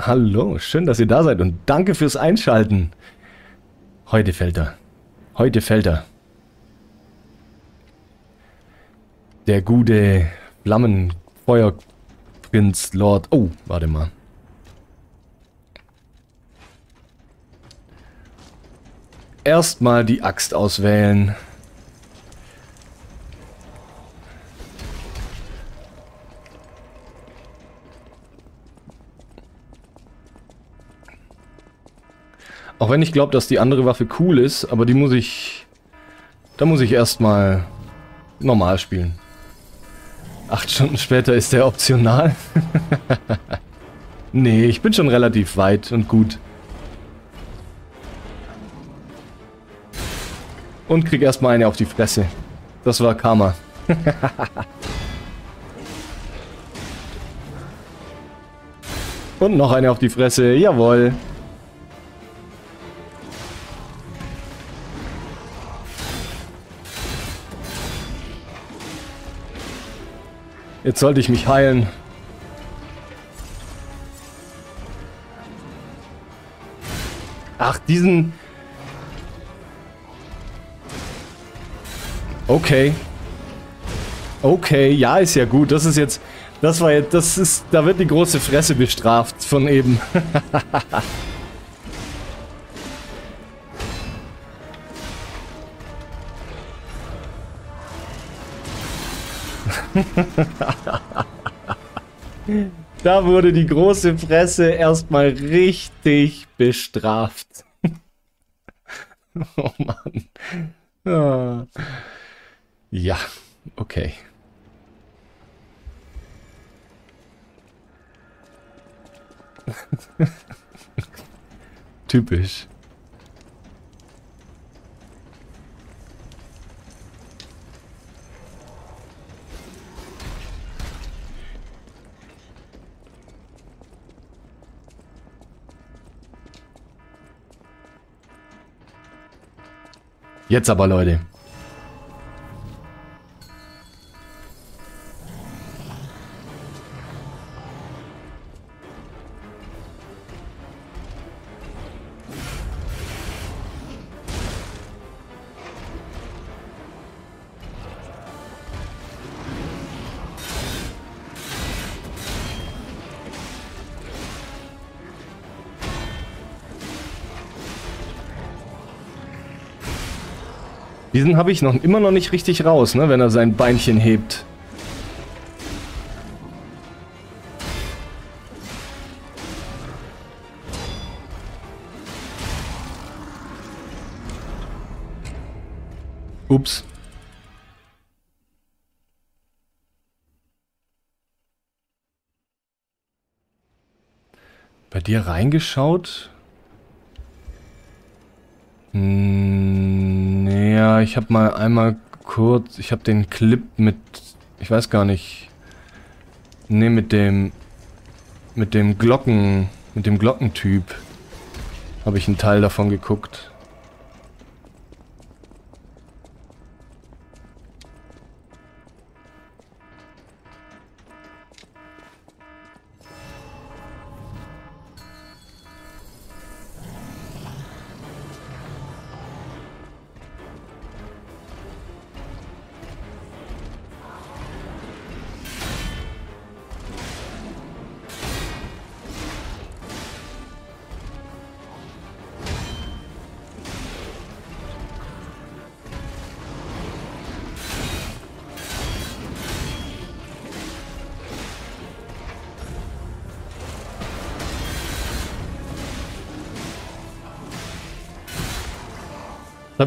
Hallo, schön, dass ihr da seid und danke fürs Einschalten. Heute fällt er. Heute fällt er. Der gute Flammenfeuerprinz Lord. Oh, warte mal. Erstmal die Axt auswählen. Auch wenn ich glaube, dass die andere Waffe cool ist, aber die muss ich... Da muss ich erstmal normal spielen. Acht Stunden später ist der optional. nee, ich bin schon relativ weit und gut. Und krieg erstmal eine auf die Fresse. Das war Karma. und noch eine auf die Fresse. Jawohl. Jetzt sollte ich mich heilen. Ach, diesen... Okay. Okay, ja, ist ja gut. Das ist jetzt... Das war jetzt... Das ist... Da wird die große Fresse bestraft von eben. da wurde die große Fresse erstmal richtig bestraft. oh Mann. Ah. Ja, okay. Typisch. Jetzt aber, Leute. Diesen habe ich noch immer noch nicht richtig raus, ne, wenn er sein Beinchen hebt. Ups. Bei dir reingeschaut? Hm, ich habe mal einmal kurz, ich habe den Clip mit, ich weiß gar nicht, ne, mit dem, mit dem Glocken, mit dem Glockentyp habe ich einen Teil davon geguckt.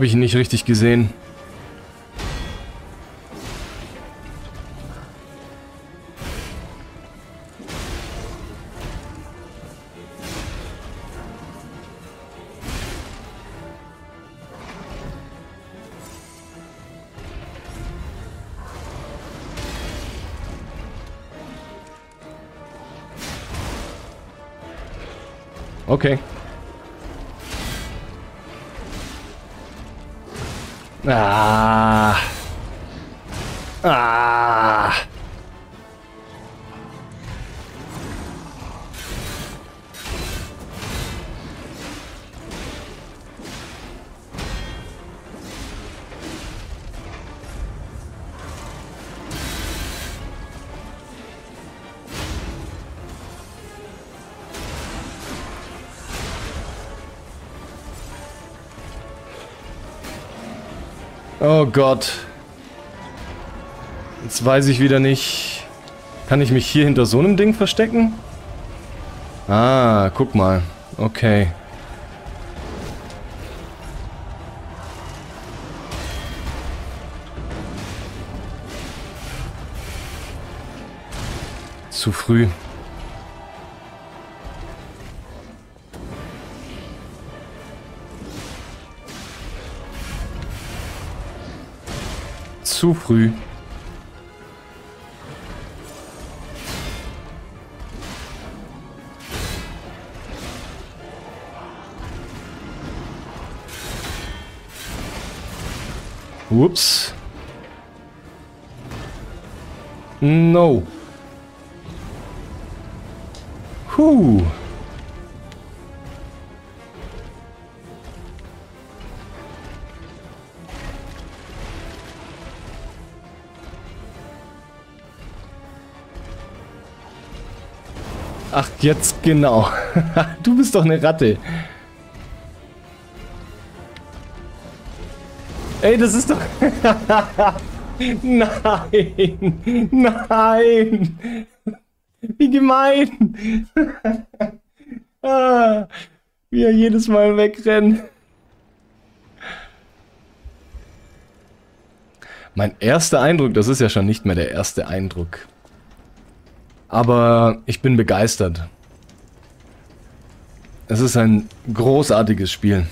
Habe ich ihn nicht richtig gesehen. Okay. Ah. Ah. Oh Gott. Jetzt weiß ich wieder nicht. Kann ich mich hier hinter so einem Ding verstecken? Ah, guck mal. Okay. Zu früh. Zu früh. Whoops. No. Huh. Ach, jetzt genau. du bist doch eine Ratte. Ey, das ist doch... nein! Nein! Wie gemein! ah, wie er jedes Mal wegrennt. Mein erster Eindruck, das ist ja schon nicht mehr der erste Eindruck. Aber ich bin begeistert. Es ist ein großartiges Spiel.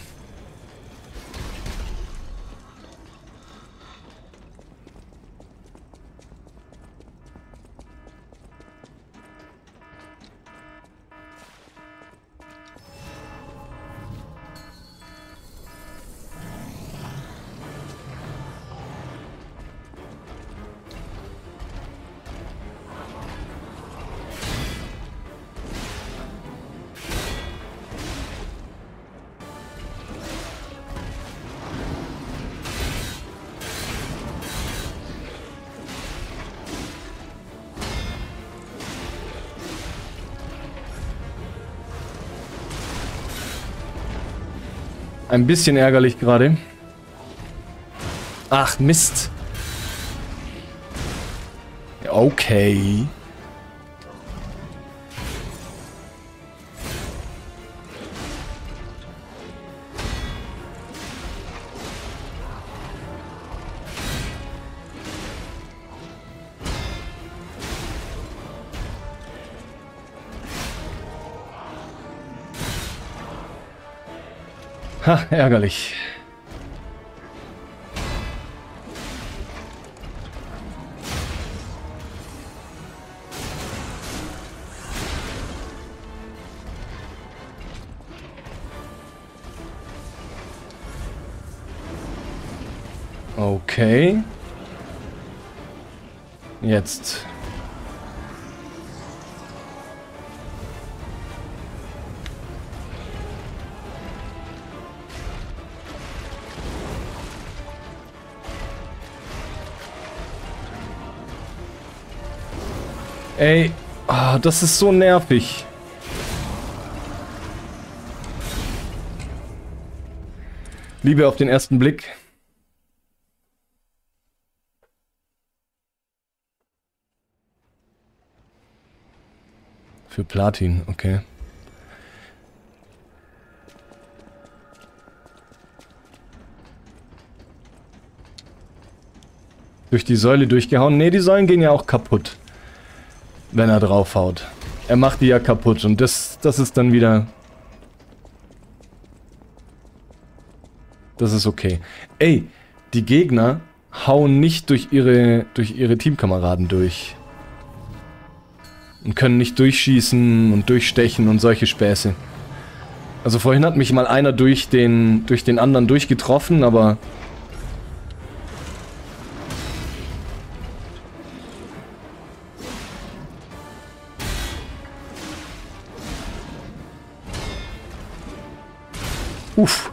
Ein bisschen ärgerlich gerade. Ach, Mist. Okay. Ha, ärgerlich. Okay. Jetzt. Ey, oh, das ist so nervig. Liebe auf den ersten Blick. Für Platin, okay. Durch die Säule durchgehauen. Ne, die Säulen gehen ja auch kaputt wenn er draufhaut. Er macht die ja kaputt und das, das ist dann wieder... Das ist okay. Ey, die Gegner hauen nicht durch ihre, durch ihre Teamkameraden durch. Und können nicht durchschießen und durchstechen und solche Späße. Also vorhin hat mich mal einer durch den, durch den anderen durchgetroffen, aber Uff.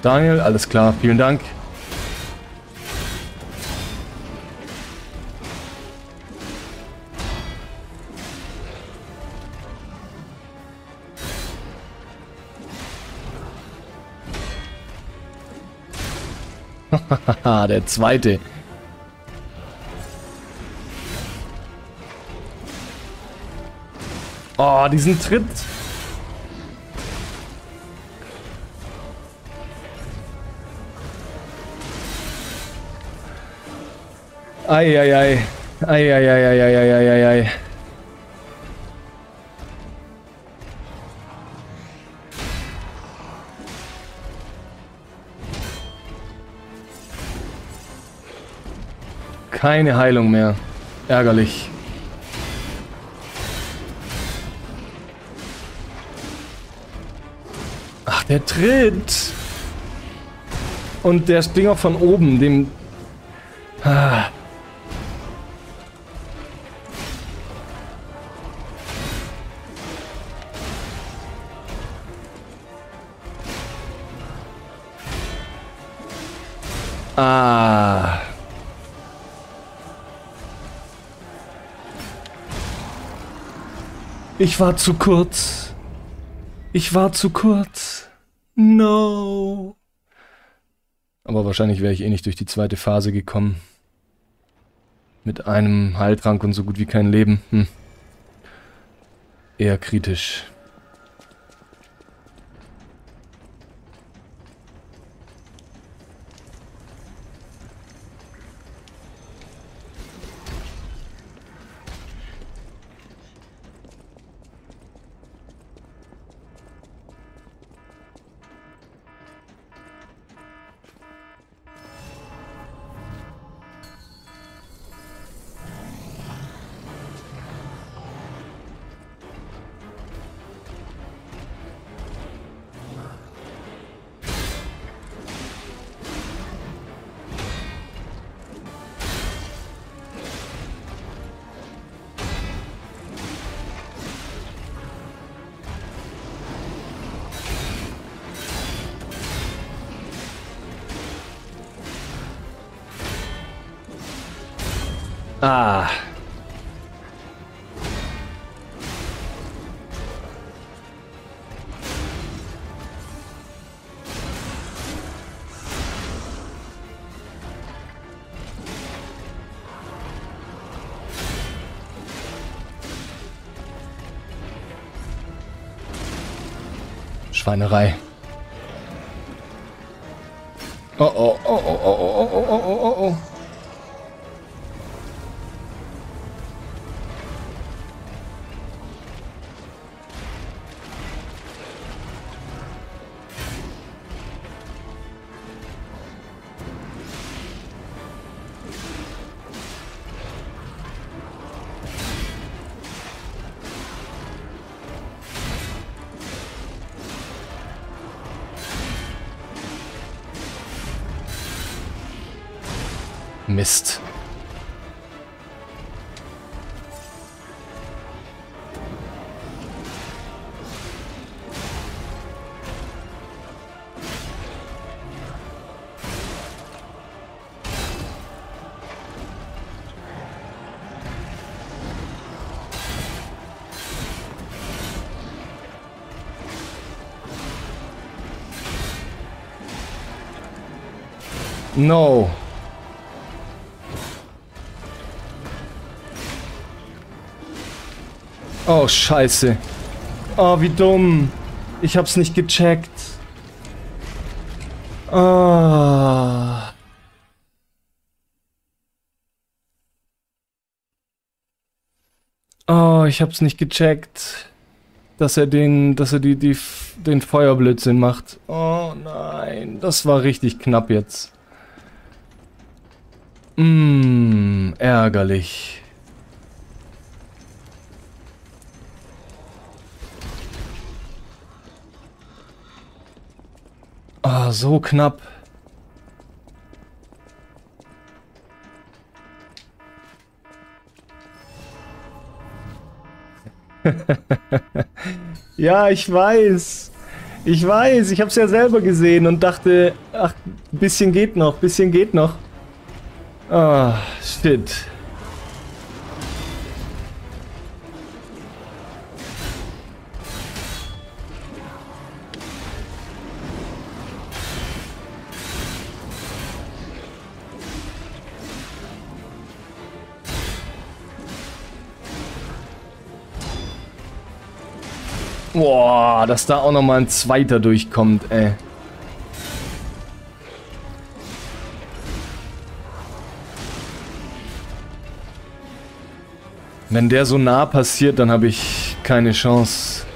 Daniel, alles klar, vielen Dank. der zweite. Oh, diesen Tritt. Eieiei. Eieiei. Keine Heilung mehr. Ärgerlich. Ach, der tritt. Und der Stinger von oben, dem... Ah. Ah. Ich war zu kurz. Ich war zu kurz. No. Aber wahrscheinlich wäre ich eh nicht durch die zweite Phase gekommen. Mit einem Heiltrank und so gut wie kein Leben. Hm. Eher kritisch. Ah. Schweinerei. Mist. No. Oh, scheiße. Oh, wie dumm. Ich hab's nicht gecheckt. Oh. Oh, ich hab's nicht gecheckt. Dass er den, dass er die, die, den Feuerblödsinn macht. Oh nein, das war richtig knapp jetzt. Mmm, ärgerlich. Ah, so knapp. ja, ich weiß. Ich weiß, ich habe es ja selber gesehen und dachte, ach, bisschen geht noch, bisschen geht noch. Ah, shit. Boah, dass da auch nochmal ein zweiter durchkommt, ey. Wenn der so nah passiert, dann habe ich keine Chance.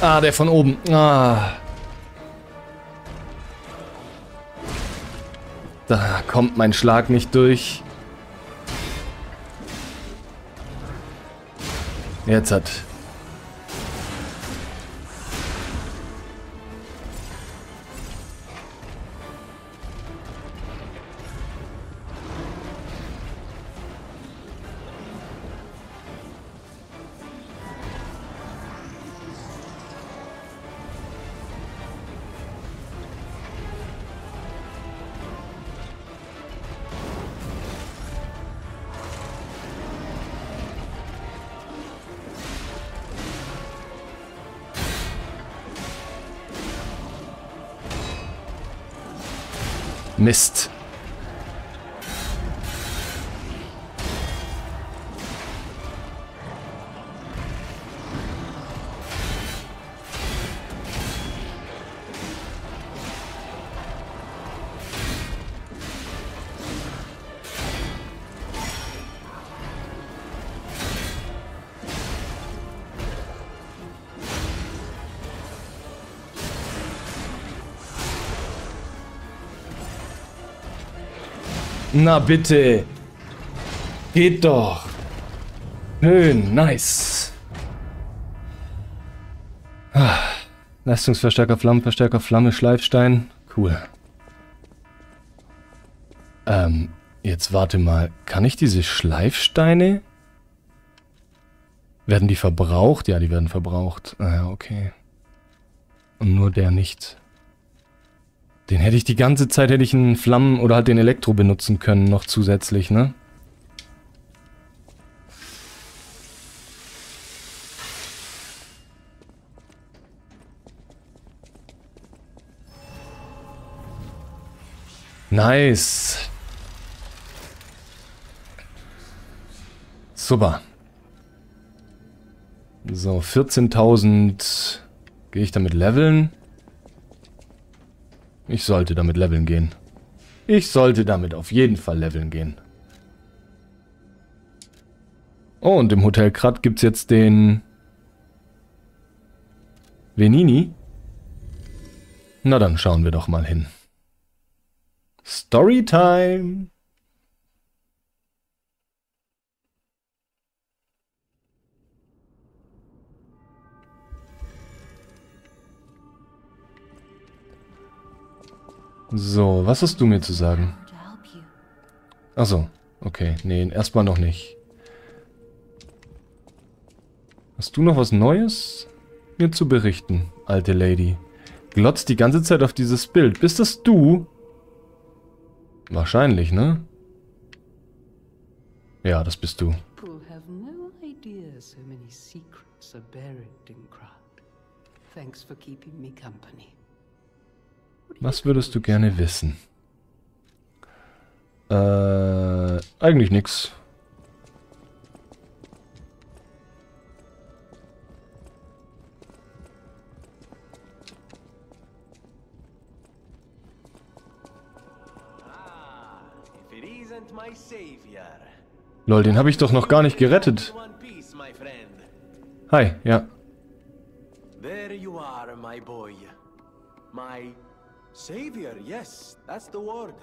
Ah, der von oben. Ah. Da kommt mein Schlag nicht durch. Jetzt hat Mist. Na bitte. Geht doch. Schön, nice. Ah, Leistungsverstärker, Flammenverstärker, Flamme, Schleifstein. Cool. Ähm, jetzt warte mal. Kann ich diese Schleifsteine... Werden die verbraucht? Ja, die werden verbraucht. Ah okay. Und nur der nicht. Den hätte ich die ganze Zeit, hätte ich einen Flammen- oder halt den Elektro benutzen können, noch zusätzlich, ne? Nice. Super. So, 14.000 gehe ich damit leveln. Ich sollte damit leveln gehen. Ich sollte damit auf jeden Fall leveln gehen. Oh, und im Hotel Krat gibt's jetzt den... Venini? Na dann schauen wir doch mal hin. Storytime! So, was hast du mir zu sagen? Achso, okay. Nee, erstmal noch nicht. Hast du noch was Neues mir zu berichten, alte Lady? Glotzt die ganze Zeit auf dieses Bild. Bist das du? Wahrscheinlich, ne? Ja, das bist du. Thanks for keeping me company. Was würdest du gerne wissen? Äh, eigentlich nix. Lol, den habe ich doch noch gar nicht gerettet. Hi, ja. Savior, yes, that's the word.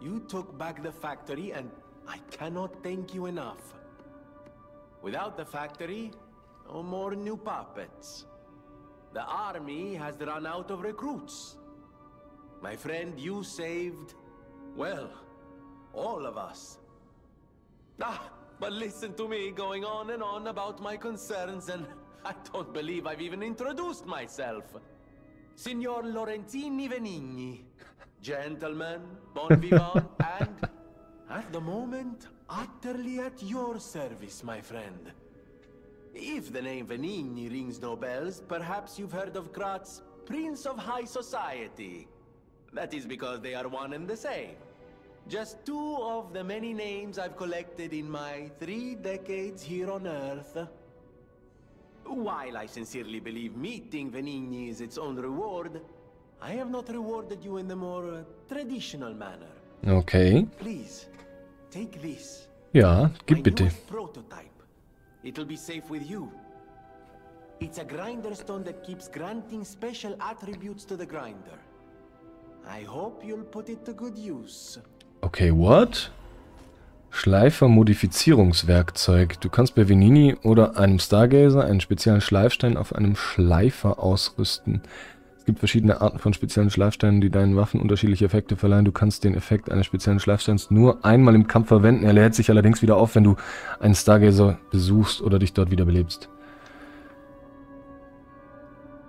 You took back the factory and I cannot thank you enough. Without the factory, no more new puppets. The army has run out of recruits. My friend, you saved, well, all of us. Ah, but listen to me going on and on about my concerns and I don't believe I've even introduced myself. Signor Lorenzini Venigni. Gentlemen, bon vivant, and at the moment, utterly at your service, my friend. If the name Venigni rings no bells, perhaps you've heard of Kratz, Prince of High Society. That is because they are one and the same. Just two of the many names I've collected in my three decades here on Earth. While I sincerely believe meeting Venigni is its own reward, I have not rewarded you in the more uh, traditional manner. Okay. Please, take this. Ja, gib My bitte. newest prototype. It'll be safe with you. It's a grinder stone that keeps granting special attributes to the grinder. I hope you'll put it to good use. Okay, what? Schleifer-Modifizierungswerkzeug. Du kannst bei Venini oder einem Stargazer einen speziellen Schleifstein auf einem Schleifer ausrüsten. Es gibt verschiedene Arten von speziellen Schleifsteinen, die deinen Waffen unterschiedliche Effekte verleihen. Du kannst den Effekt eines speziellen Schleifsteins nur einmal im Kampf verwenden. Er lädt sich allerdings wieder auf, wenn du einen Stargazer besuchst oder dich dort wiederbelebst.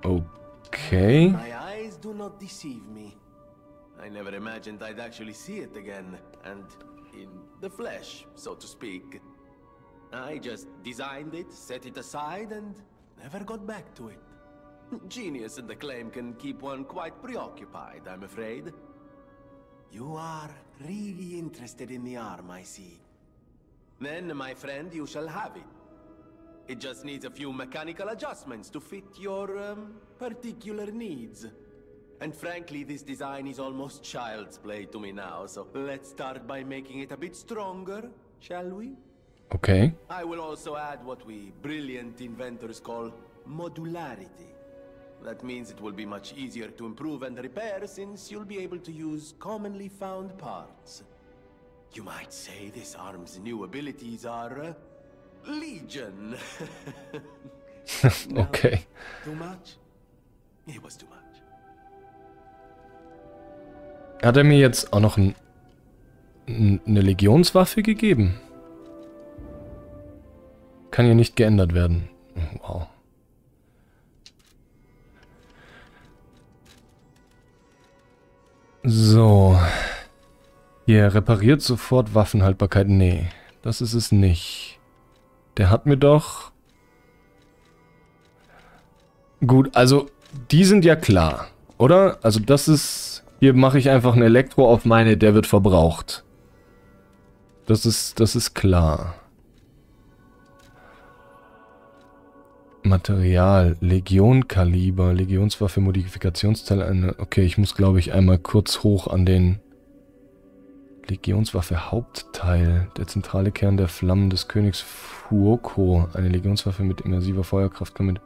Okay. My eyes do not deceive me. I never imagined I'd actually see it again, and in the flesh, so to speak. I just designed it, set it aside, and never got back to it. Genius and acclaim can keep one quite preoccupied, I'm afraid. You are really interested in the arm, I see. Then, my friend, you shall have it. It just needs a few mechanical adjustments to fit your um, particular needs. And frankly, this design is almost child's play to me now, so let's start by making it a bit stronger, shall we? Okay. I will also add what we brilliant inventors call modularity. That means it will be much easier to improve and repair since you'll be able to use commonly found parts. You might say this arm's new abilities are uh, legion. Okay. Too much? It was too much. Hat er mir jetzt auch noch ein, ein, eine Legionswaffe gegeben? Kann ja nicht geändert werden. Wow. So. Hier, repariert sofort Waffenhaltbarkeit. Nee, das ist es nicht. Der hat mir doch... Gut, also die sind ja klar, oder? Also das ist... Hier mache ich einfach ein Elektro auf meine, der wird verbraucht. Das ist, das ist klar. Material, Legion-Kaliber, Legionswaffe, Modifikationsteil. Okay, ich muss glaube ich einmal kurz hoch an den... Legionswaffe Hauptteil, der zentrale Kern der Flammen des Königs Fuoko. Eine Legionswaffe mit immersiver Feuerkraft kann mit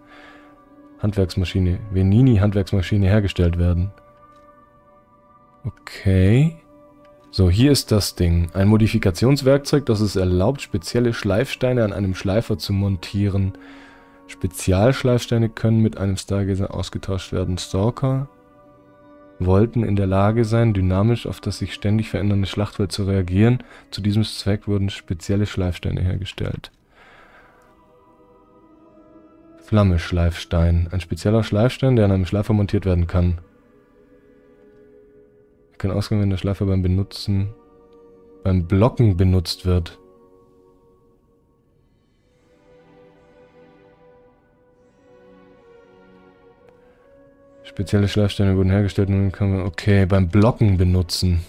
Handwerksmaschine, Venini Handwerksmaschine hergestellt werden. Okay. So, hier ist das Ding. Ein Modifikationswerkzeug, das es erlaubt, spezielle Schleifsteine an einem Schleifer zu montieren. Spezialschleifsteine können mit einem Stargazer ausgetauscht werden. Stalker wollten in der Lage sein, dynamisch auf das sich ständig verändernde Schlachtfeld zu reagieren. Zu diesem Zweck wurden spezielle Schleifsteine hergestellt. Flamme-Schleifstein. Ein spezieller Schleifstein, der an einem Schleifer montiert werden kann. Kann ausgehen, wenn der Schleifer beim Benutzen, beim Blocken benutzt wird. Spezielle Schleifsteine wurden hergestellt und kann man, okay, beim Blocken benutzen.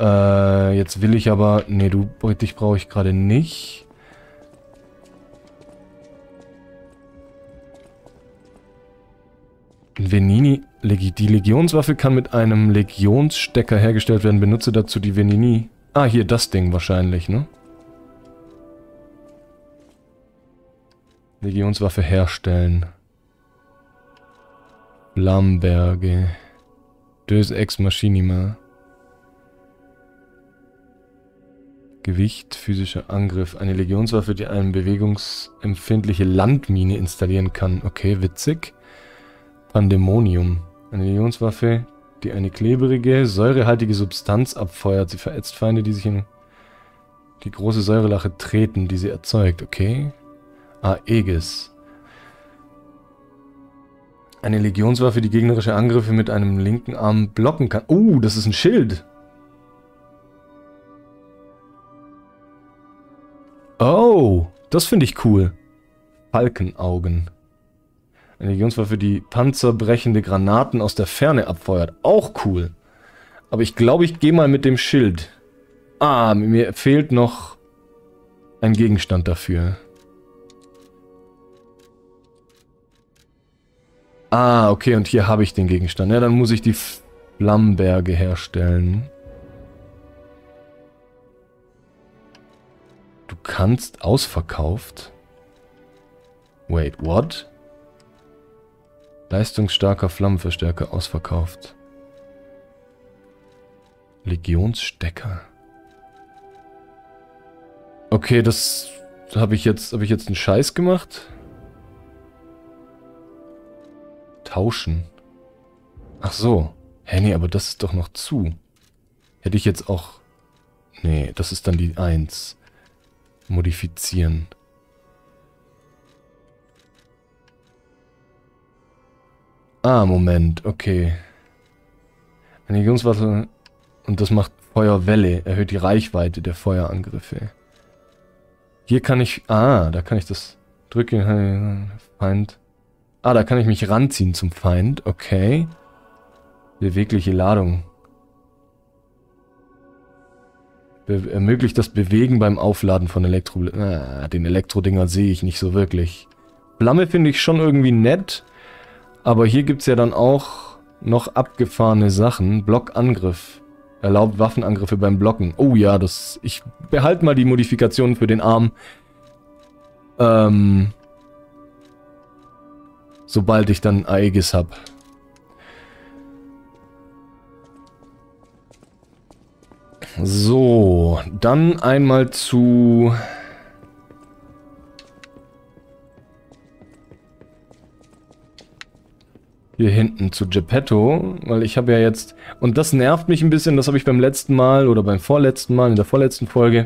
Äh, jetzt will ich aber, nee, du, dich brauche ich gerade nicht. Venini, Legi die Legionswaffe kann mit einem Legionsstecker hergestellt werden. Benutze dazu die Venini. Ah, hier das Ding wahrscheinlich, ne? Legionswaffe herstellen. Lamberge. Deus Ex Machinima. Gewicht, physischer Angriff. Eine Legionswaffe, die eine bewegungsempfindliche Landmine installieren kann. Okay, witzig. Pandemonium. Eine Legionswaffe, die eine klebrige, säurehaltige Substanz abfeuert. Sie verätzt Feinde, die sich in die große Säurelache treten, die sie erzeugt. Okay. Aegis. Eine Legionswaffe, die gegnerische Angriffe mit einem linken Arm blocken kann. Oh, das ist ein Schild. Oh, das finde ich cool. Falkenaugen. Eine Legionswaffe, die panzerbrechende Granaten aus der Ferne abfeuert. Auch cool. Aber ich glaube, ich gehe mal mit dem Schild. Ah, mir fehlt noch ein Gegenstand dafür. Ah, okay, und hier habe ich den Gegenstand. Ja, dann muss ich die Flammenberge herstellen. Du kannst ausverkauft. Wait, what? Leistungsstarker Flammenverstärker ausverkauft. Legionsstecker. Okay, das habe ich jetzt habe ich jetzt einen Scheiß gemacht? Tauschen. Ach so. Hä, nee, aber das ist doch noch zu. Hätte ich jetzt auch... Nee, das ist dann die 1. Modifizieren. Ah, Moment, okay. Eine Legationswaffe und das macht Feuerwelle, erhöht die Reichweite der Feuerangriffe. Hier kann ich, ah, da kann ich das drücken, Feind. Ah, da kann ich mich ranziehen zum Feind, okay. Bewegliche Ladung. Be ermöglicht das Bewegen beim Aufladen von Elektro... Ah, den Elektrodinger sehe ich nicht so wirklich. Flamme finde ich schon irgendwie nett. Aber hier gibt es ja dann auch noch abgefahrene Sachen. Blockangriff. Erlaubt Waffenangriffe beim Blocken. Oh ja, das... Ich behalte mal die Modifikationen für den Arm. Ähm... Sobald ich dann Aegis habe. So, dann einmal zu... Hier hinten zu Geppetto, weil ich habe ja jetzt... Und das nervt mich ein bisschen, das habe ich beim letzten Mal oder beim vorletzten Mal, in der vorletzten Folge,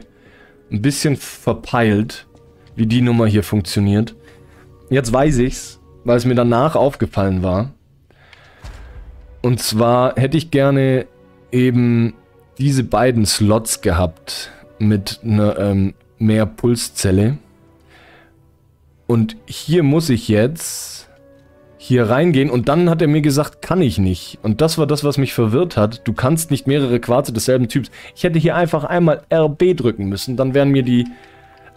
ein bisschen verpeilt, wie die Nummer hier funktioniert. Jetzt weiß ich's, weil es mir danach aufgefallen war. Und zwar hätte ich gerne eben diese beiden Slots gehabt mit einer ähm, mehr Pulszelle. Und hier muss ich jetzt hier reingehen und dann hat er mir gesagt, kann ich nicht. Und das war das, was mich verwirrt hat. Du kannst nicht mehrere Quarze desselben Typs. Ich hätte hier einfach einmal RB drücken müssen, dann wären mir die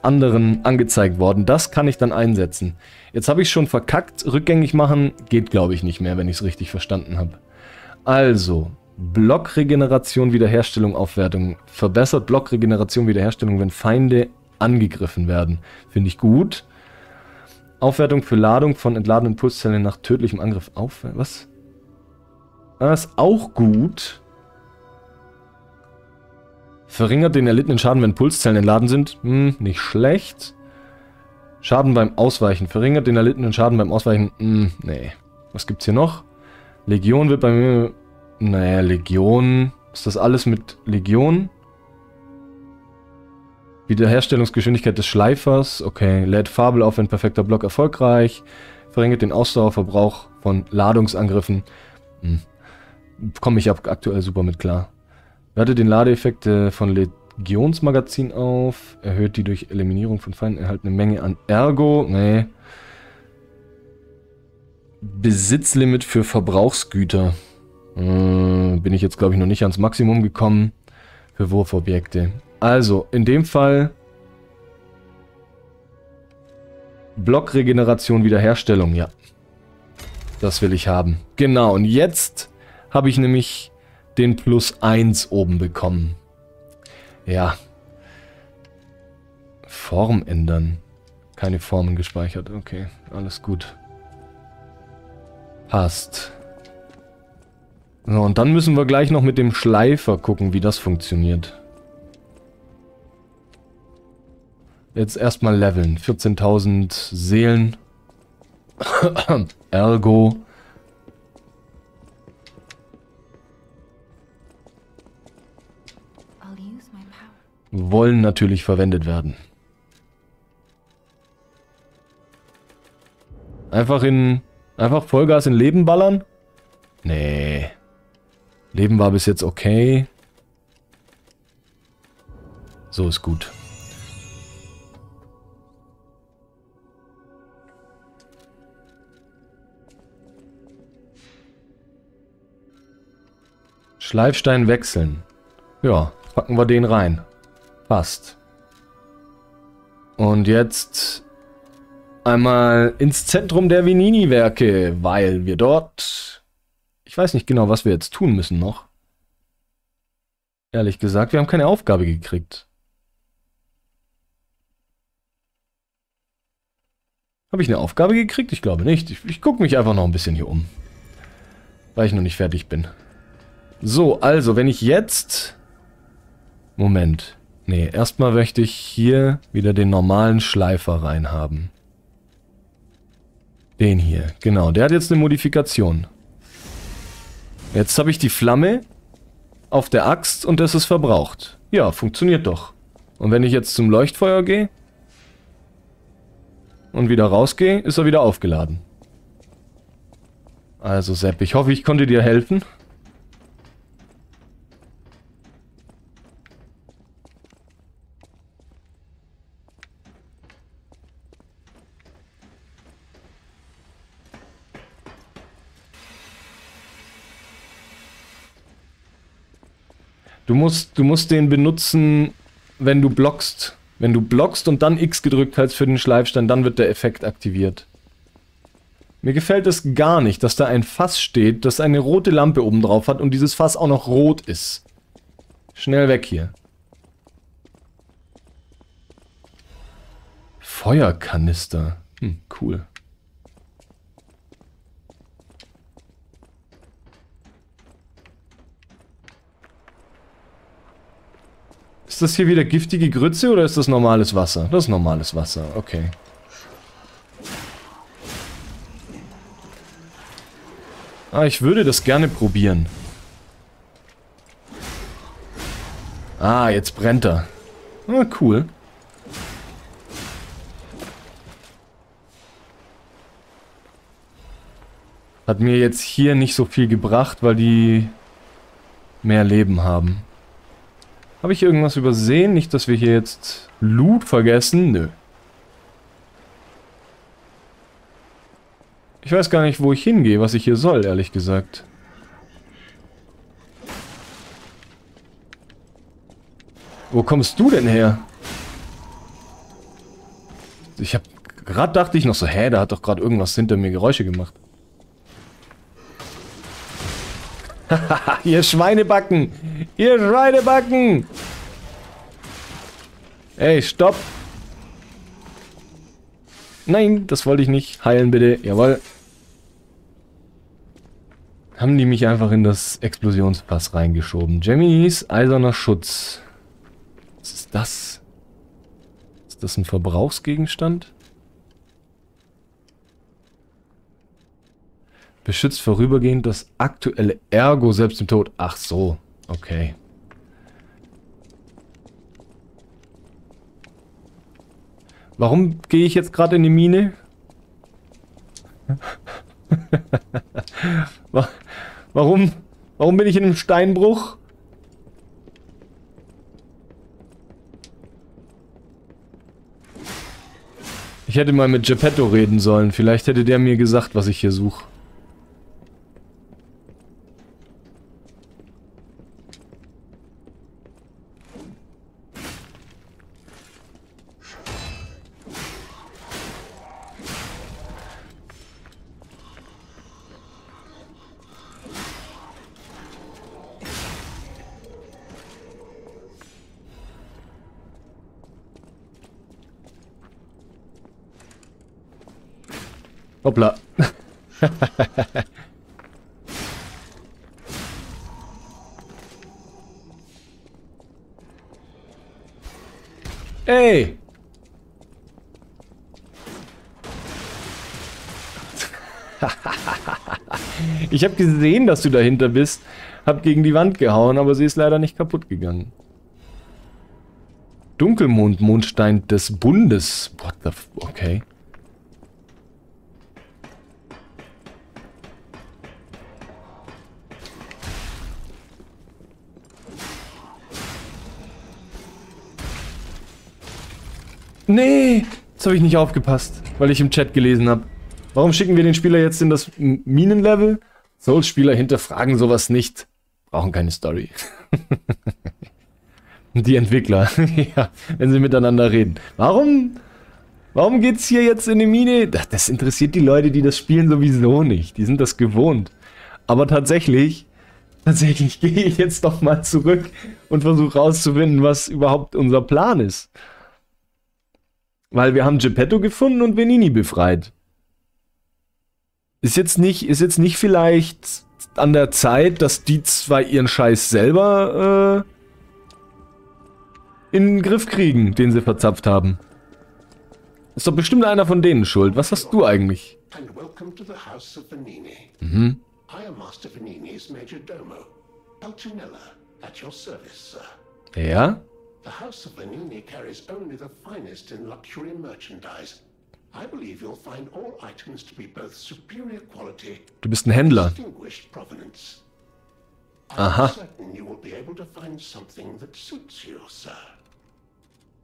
anderen angezeigt worden. Das kann ich dann einsetzen. Jetzt habe ich schon verkackt. Rückgängig machen geht, glaube ich, nicht mehr, wenn ich es richtig verstanden habe. Also, Blockregeneration, Wiederherstellung, Aufwertung. Verbessert Blockregeneration, Wiederherstellung, wenn Feinde angegriffen werden. Finde ich gut. Aufwertung für Ladung von entladenen Pulszellen nach tödlichem Angriff. Auf... Was? Das ist auch gut. Verringert den erlittenen Schaden, wenn Pulszellen entladen sind. Hm, nicht schlecht. Schaden beim Ausweichen. Verringert den erlittenen Schaden beim Ausweichen. Hm, nee. Was gibt's hier noch? Legion wird bei mir naja, Legion. Ist das alles mit Legion? Wiederherstellungsgeschwindigkeit des Schleifers. Okay, lädt Fabel auf, wenn perfekter Block erfolgreich. Verringert den Ausdauerverbrauch von Ladungsangriffen. Hm. Komme ich aktuell super mit klar. Wertet den Ladeeffekt von Legionsmagazin auf. Erhöht die durch Eliminierung von Feinden erhaltene Menge an Ergo. Nee. Besitzlimit für Verbrauchsgüter. Äh, bin ich jetzt, glaube ich, noch nicht ans Maximum gekommen für Wurfobjekte. Also, in dem Fall Blockregeneration, Wiederherstellung, ja. Das will ich haben. Genau, und jetzt habe ich nämlich den Plus 1 oben bekommen. Ja. Form ändern. Keine Formen gespeichert. Okay, alles gut. Passt. So, und dann müssen wir gleich noch mit dem Schleifer gucken, wie das funktioniert. Jetzt erstmal leveln. 14.000 Seelen. Ergo. Wollen natürlich verwendet werden. Einfach in... Einfach Vollgas in Leben ballern? Nee. Leben war bis jetzt okay. So ist gut. Schleifstein wechseln. Ja, packen wir den rein. Passt. Und jetzt einmal ins Zentrum der Vinini-Werke, weil wir dort... Ich weiß nicht genau, was wir jetzt tun müssen noch. Ehrlich gesagt, wir haben keine Aufgabe gekriegt. Habe ich eine Aufgabe gekriegt? Ich glaube nicht. Ich, ich gucke mich einfach noch ein bisschen hier um. Weil ich noch nicht fertig bin. So, also, wenn ich jetzt... Moment. Nee, erstmal möchte ich hier wieder den normalen Schleifer reinhaben. Den hier, genau. Der hat jetzt eine Modifikation. Jetzt habe ich die Flamme auf der Axt und das ist verbraucht. Ja, funktioniert doch. Und wenn ich jetzt zum Leuchtfeuer gehe und wieder rausgehe, ist er wieder aufgeladen. Also Sepp, ich hoffe, ich konnte dir helfen. Du musst, du musst den benutzen, wenn du blockst. Wenn du blockst und dann X gedrückt hältst für den Schleifstein, dann wird der Effekt aktiviert. Mir gefällt es gar nicht, dass da ein Fass steht, das eine rote Lampe oben drauf hat und dieses Fass auch noch rot ist. Schnell weg hier. Feuerkanister. Hm, cool. Ist das hier wieder giftige Grütze oder ist das normales Wasser? Das ist normales Wasser, okay. Ah, ich würde das gerne probieren. Ah, jetzt brennt er. Ah, cool. Hat mir jetzt hier nicht so viel gebracht, weil die mehr Leben haben. Habe ich irgendwas übersehen? Nicht, dass wir hier jetzt Loot vergessen? Nö. Ich weiß gar nicht, wo ich hingehe, was ich hier soll, ehrlich gesagt. Wo kommst du denn her? Ich hab... Gerade dachte ich noch so, hä, da hat doch gerade irgendwas hinter mir Geräusche gemacht. ihr Schweinebacken! Ihr Schweinebacken! Ey, stopp! Nein, das wollte ich nicht. Heilen bitte. Jawohl. Haben die mich einfach in das Explosionspass reingeschoben. Jemmys eiserner Schutz. Was ist das? Ist das ein Verbrauchsgegenstand? Beschützt vorübergehend das aktuelle Ergo selbst im Tod. Ach so, okay. Warum gehe ich jetzt gerade in die Mine? Warum? Warum bin ich in einem Steinbruch? Ich hätte mal mit Geppetto reden sollen. Vielleicht hätte der mir gesagt, was ich hier suche. Hoppla. Ey! ich habe gesehen, dass du dahinter bist. Hab gegen die Wand gehauen, aber sie ist leider nicht kaputt gegangen. Dunkelmond, Mondstein des Bundes. What the f... Okay. Nee, jetzt habe ich nicht aufgepasst, weil ich im Chat gelesen habe. Warum schicken wir den Spieler jetzt in das Minenlevel? Souls-Spieler hinterfragen sowas nicht. Brauchen keine Story. Die Entwickler, ja, wenn sie miteinander reden. Warum, warum geht's hier jetzt in die Mine? Das interessiert die Leute, die das spielen, sowieso nicht. Die sind das gewohnt. Aber tatsächlich, tatsächlich gehe ich jetzt doch mal zurück und versuche rauszufinden, was überhaupt unser Plan ist. Weil wir haben Geppetto gefunden und Venini befreit. Ist jetzt nicht, ist jetzt nicht vielleicht an der Zeit, dass die zwei ihren Scheiß selber äh, in den Griff kriegen, den sie verzapft haben. Ist doch bestimmt einer von denen schuld. Was hast du eigentlich? Mhm. I am Master Venini's Major Domo, Pulcinella, at your service, sir. Ja? The House of Vanini carries only the finest in luxury merchandise. I believe you'll find all items to be both superior quality du bist ein Händler. distinguished provenance. Aha. I'm uh-huh. certain you will be able to find something that suits you, sir.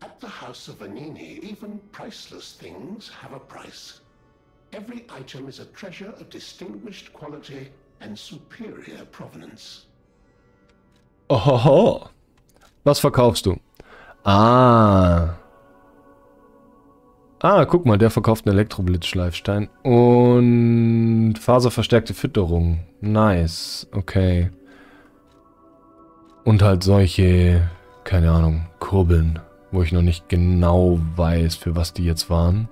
At the House of Vanini, even priceless things have a price. Every item is a treasure of distinguished quality and superior provenance. Ohoho. Was verkaufst du? Ah. Ah, guck mal, der verkauft einen Elektroblitzschleifstein. Und faserverstärkte Fütterung. Nice. Okay. Und halt solche, keine Ahnung, Kurbeln, wo ich noch nicht genau weiß, für was die jetzt waren.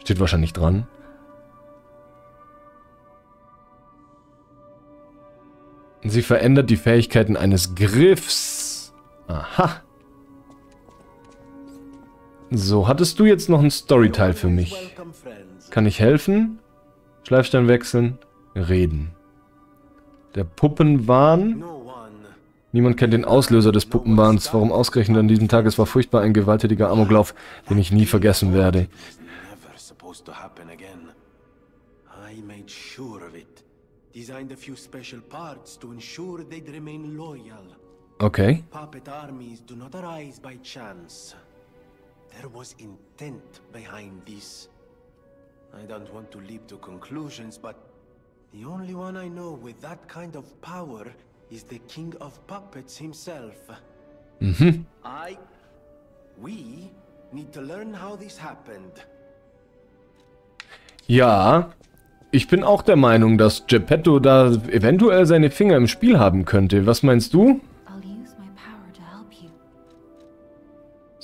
Steht wahrscheinlich dran. Sie verändert die Fähigkeiten eines Griffs. Aha. So, hattest du jetzt noch einen Storyteil für mich? Kann ich helfen? Schleifstein wechseln. Reden. Der Puppenwahn. Niemand kennt den Auslöser des Puppenwahns. Warum ausgerechnet an diesem Tag? Es war furchtbar ein gewalttätiger Amoklauf, den ich nie vergessen werde. Okay. There was intent behind this. I don't want to leap to conclusions, but the only one I know with that kind of power is the King of Puppets himself. Mhm. I... We need to learn how this happened. Ja, ich bin auch der Meinung, dass Geppetto da eventuell seine Finger im Spiel haben könnte. Was meinst du?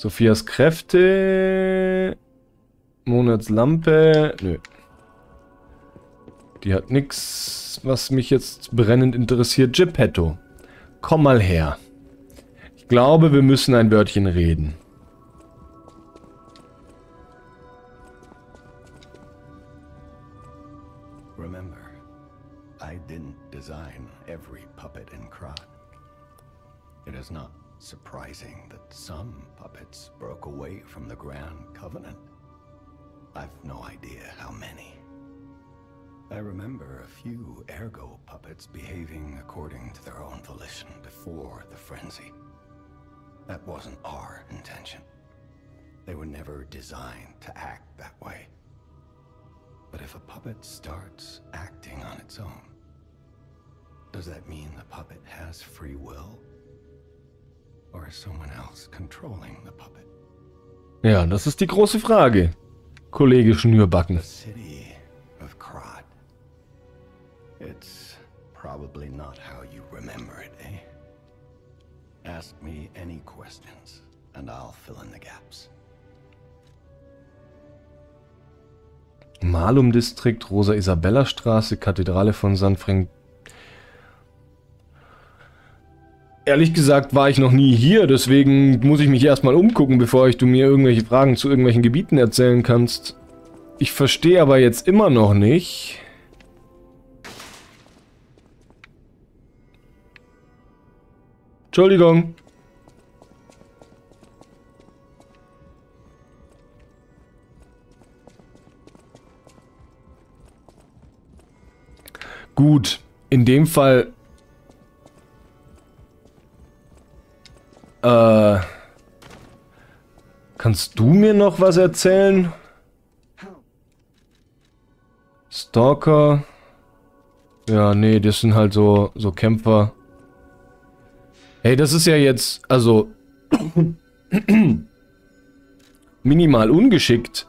Sophias Kräfte. Monatslampe. Nö. Die hat nichts, was mich jetzt brennend interessiert. Geppetto. Komm mal her. Ich glaube, wir müssen ein Wörtchen reden. Remember, I didn't design every puppet in Krat. It is not surprising that some away from the Grand Covenant. I've no idea how many. I remember a few Ergo puppets behaving according to their own volition before the frenzy. That wasn't our intention. They were never designed to act that way. But if a puppet starts acting on its own, does that mean the puppet has free will? Or is someone else controlling the puppet? Ja, das ist die große Frage, Kollege Schnürbacken. The city of Krat. It's probably not how you remember it, eh? Ask me any questions, and I'll fill in the gaps. Malum-Distrikt, Rosa-Isabella-Straße, Kathedrale von San Francisco. Ehrlich gesagt war ich noch nie hier, deswegen muss ich mich erstmal umgucken, bevor ich du mir irgendwelche Fragen zu irgendwelchen Gebieten erzählen kannst. Ich verstehe aber jetzt immer noch nicht... Entschuldigung. Gut, in dem Fall Äh, kannst du mir noch was erzählen? Stalker. Ja, nee, das sind halt so, so Kämpfer. Hey, das ist ja jetzt, also, minimal ungeschickt.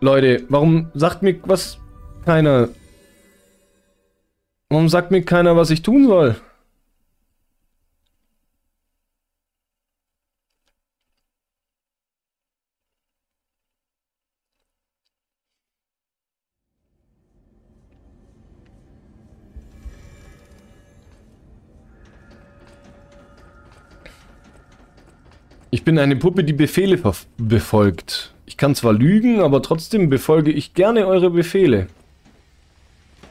Leute, warum sagt mir was keiner? Warum sagt mir keiner, was ich tun soll? Bin eine Puppe, die Befehle befolgt. Ich kann zwar lügen, aber trotzdem befolge ich gerne eure Befehle.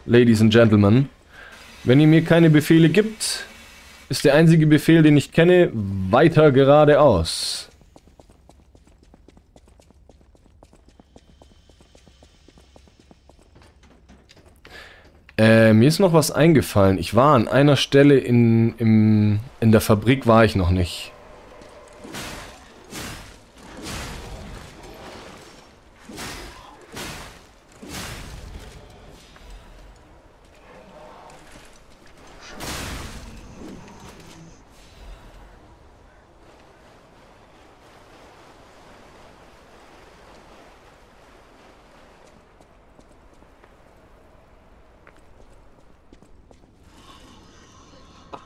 Ladies and Gentlemen, wenn ihr mir keine Befehle gibt, ist der einzige Befehl, den ich kenne, weiter geradeaus. Äh, mir ist noch was eingefallen. Ich war an einer Stelle in, im, in der Fabrik, war ich noch nicht.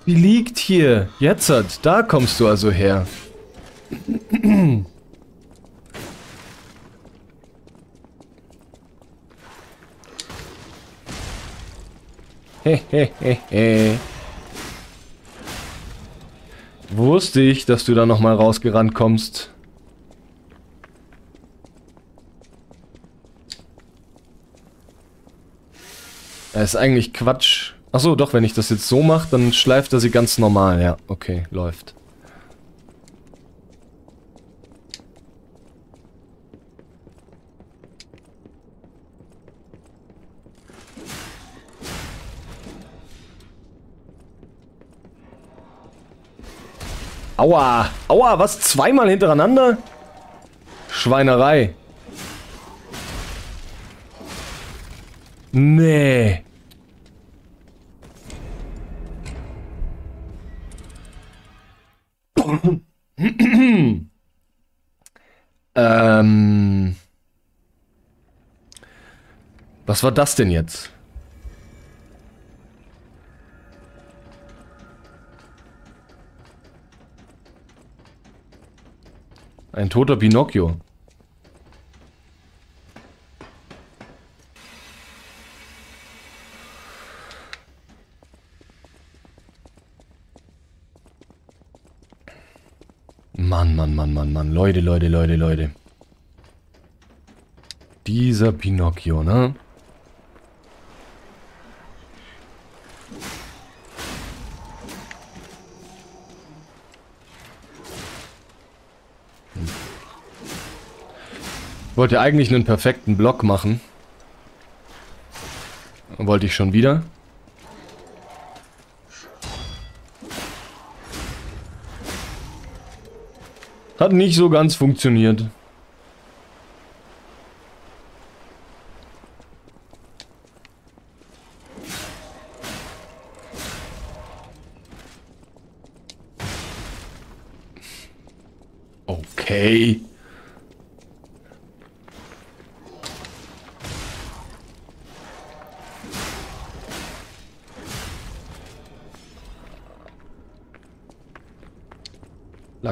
Die liegt hier. Jetzt, da kommst du also her. Wusste ich, dass du da nochmal rausgerannt kommst. Das ist eigentlich Quatsch. Achso, doch, wenn ich das jetzt so mache, dann schleift er sie ganz normal. Ja, okay, läuft. Aua! Aua, was? Zweimal hintereinander? Schweinerei. Nee. ähm. Was war das denn jetzt? Ein toter Pinocchio. Mann, Mann, Mann, Mann, Mann. Leute, Leute, Leute, Leute. Dieser Pinocchio, ne? Wollte eigentlich einen perfekten Block machen. Wollte ich schon wieder. Hat nicht so ganz funktioniert. Okay.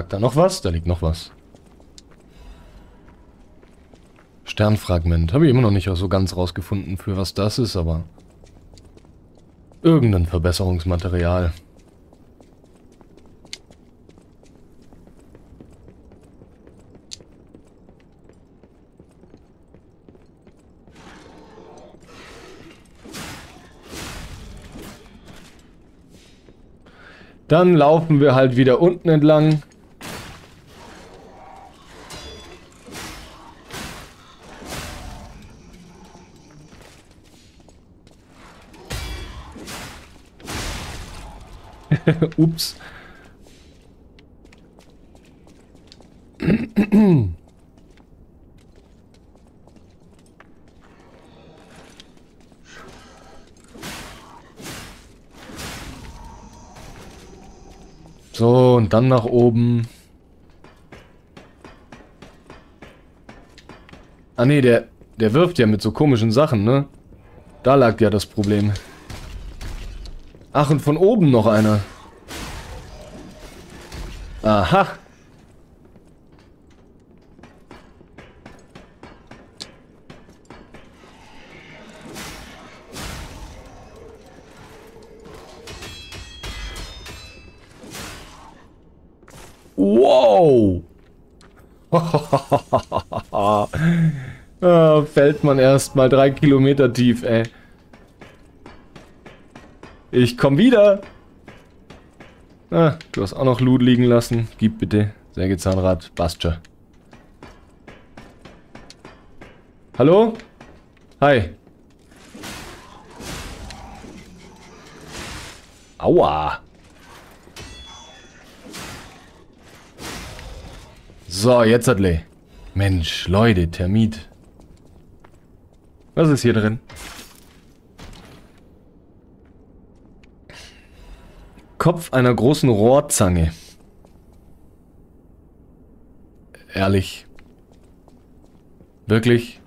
Lag da noch was? Da liegt noch was. Sternfragment. Habe ich immer noch nicht so ganz rausgefunden, für was das ist, aber... Irgendein Verbesserungsmaterial. Dann laufen wir halt wieder unten entlang. Ups. So, und dann nach oben. Ah nee, der, der wirft ja mit so komischen Sachen, ne? Da lag ja das Problem. Ach, und von oben noch einer. Aha. Wow! ah, fällt man erst mal drei Kilometer tief, ey. Ich komm wieder! Ah, du hast auch noch Loot liegen lassen. Gib bitte. Sägezahnrad. Passt schon. Hallo? Hi. Aua. So, jetzt hat. Mensch, Leute, Termit. Was ist hier drin? Kopf einer großen Rohrzange. Ehrlich. Wirklich?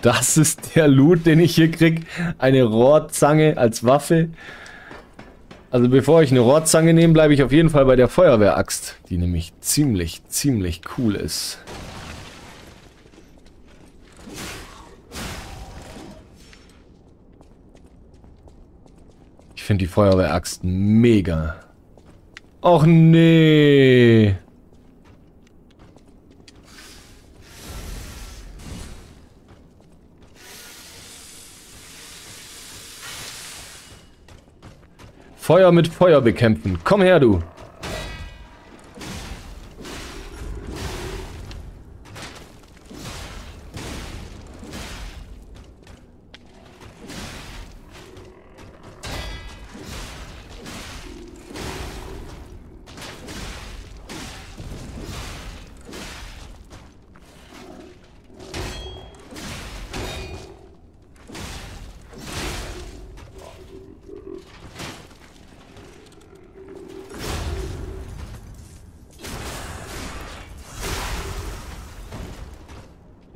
Das ist der Loot, den ich hier krieg? Eine Rohrzange als Waffe? Also bevor ich eine Rohrzange nehme, bleibe ich auf jeden Fall bei der Feuerwehraxt, die nämlich ziemlich, ziemlich cool ist. Finde die Feuerwehraxt mega. Och nee. Feuer mit Feuer bekämpfen. Komm her, du.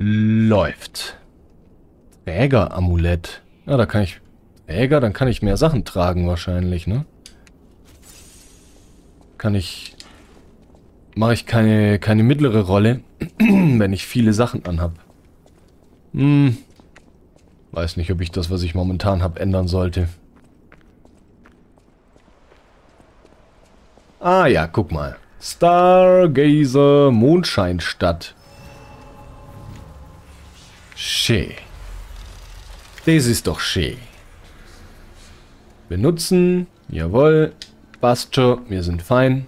Läuft. Träger-Amulett. Ja, da kann ich... Träger, dann kann ich mehr Sachen tragen wahrscheinlich, ne? Kann ich... Mache ich keine, keine mittlere Rolle, wenn ich viele Sachen anhab. Hm. Weiß nicht, ob ich das, was ich momentan habe, ändern sollte. Ah ja, guck mal. Stargazer Mondscheinstadt. Schön. Das ist doch schön. Benutzen. Jawohl. Passt schon. Wir sind fein.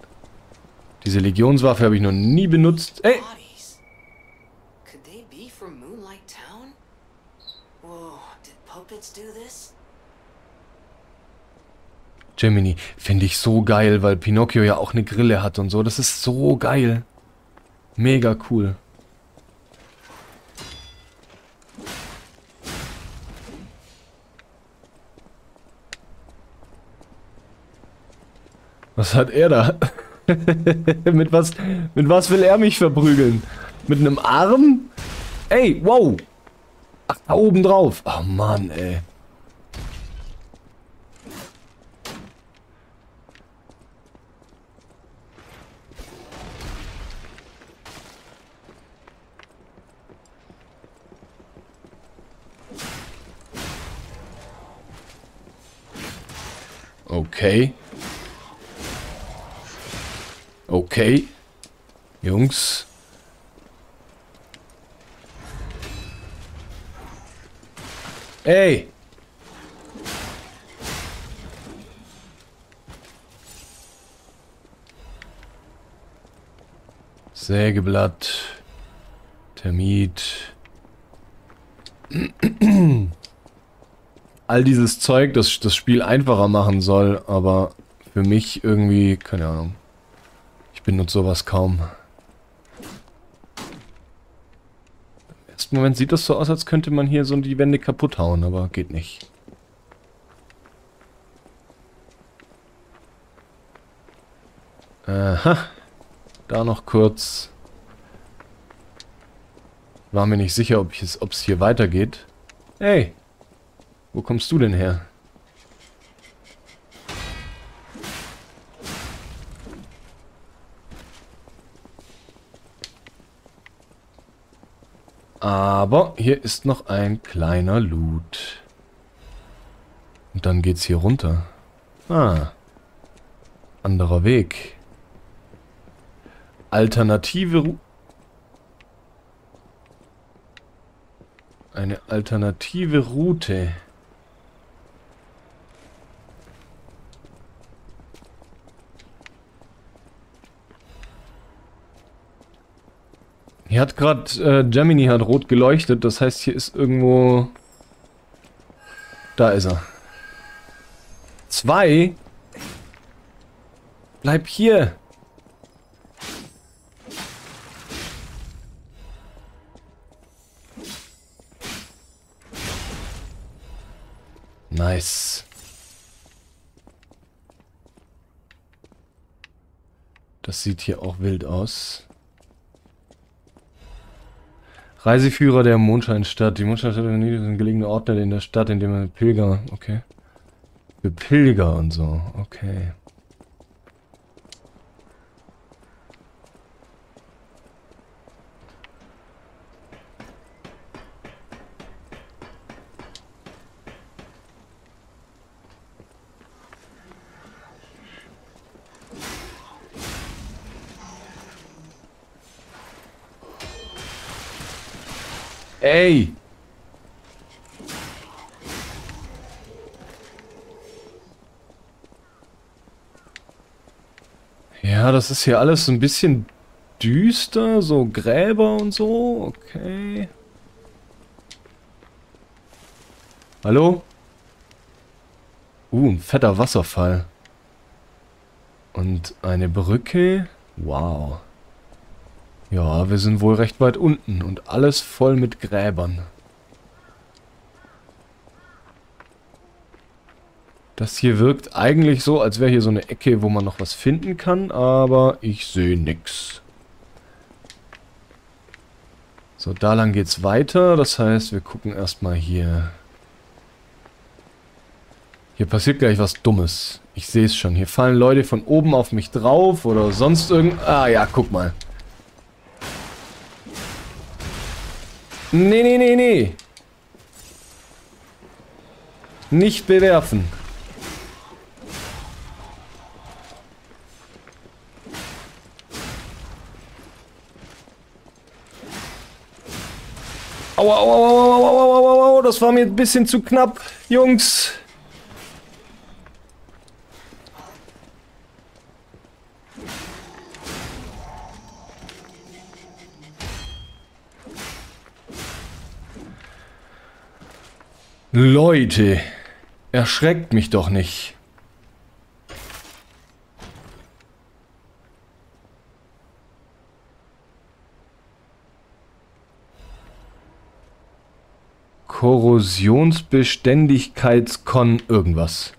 Diese Legionswaffe habe ich noch nie benutzt. Ey! Gemini, finde ich so geil, weil Pinocchio ja auch eine Grille hat und so. Das ist so geil. Mega cool. Was hat er da? mit was mit was will er mich verprügeln? Mit einem Arm? Ey, wow. Ach, da oben drauf. Oh Mann, ey. Okay. Okay. Jungs. Ey! Sägeblatt. Termit. All dieses Zeug, das das Spiel einfacher machen soll, aber für mich irgendwie, keine Ahnung. Benutze sowas kaum. Im ersten Moment sieht das so aus, als könnte man hier so die Wände kaputt hauen, aber geht nicht. Aha. Da noch kurz. War mir nicht sicher, ob es hier weitergeht. Hey, wo kommst du denn her? Aber hier ist noch ein kleiner Loot. Und dann geht's hier runter. Ah. Anderer Weg. Alternative Route. Eine alternative Route. Hier hat gerade äh, Gemini hat rot geleuchtet, das heißt hier ist irgendwo... Da ist er. Zwei? Bleib hier! Nice. Das sieht hier auch wild aus. Reiseführer der Mondscheinstadt. Die Mondscheinstadt ist ein gelegener Ort in der Stadt, in dem man Pilger... Okay. Für Pilger und so. Okay. Ey! Ja, das ist hier alles ein bisschen düster, so Gräber und so, okay. Hallo? Uh, ein fetter Wasserfall. Und eine Brücke. Wow. Ja, wir sind wohl recht weit unten und alles voll mit Gräbern. Das hier wirkt eigentlich so, als wäre hier so eine Ecke, wo man noch was finden kann, aber ich sehe nix. So, da lang geht's weiter. Das heißt, wir gucken erstmal hier. Hier passiert gleich was Dummes. Ich sehe es schon. Hier fallen Leute von oben auf mich drauf oder sonst irgend... Ah ja, guck mal. Nee, nee, nee, nee. Nicht bewerfen. Aua, aua, aua, aua, aua, aua, aua, das war mir ein bisschen zu knapp, Jungs. Leute, erschreckt mich doch nicht. Korrosionsbeständigkeitskon irgendwas.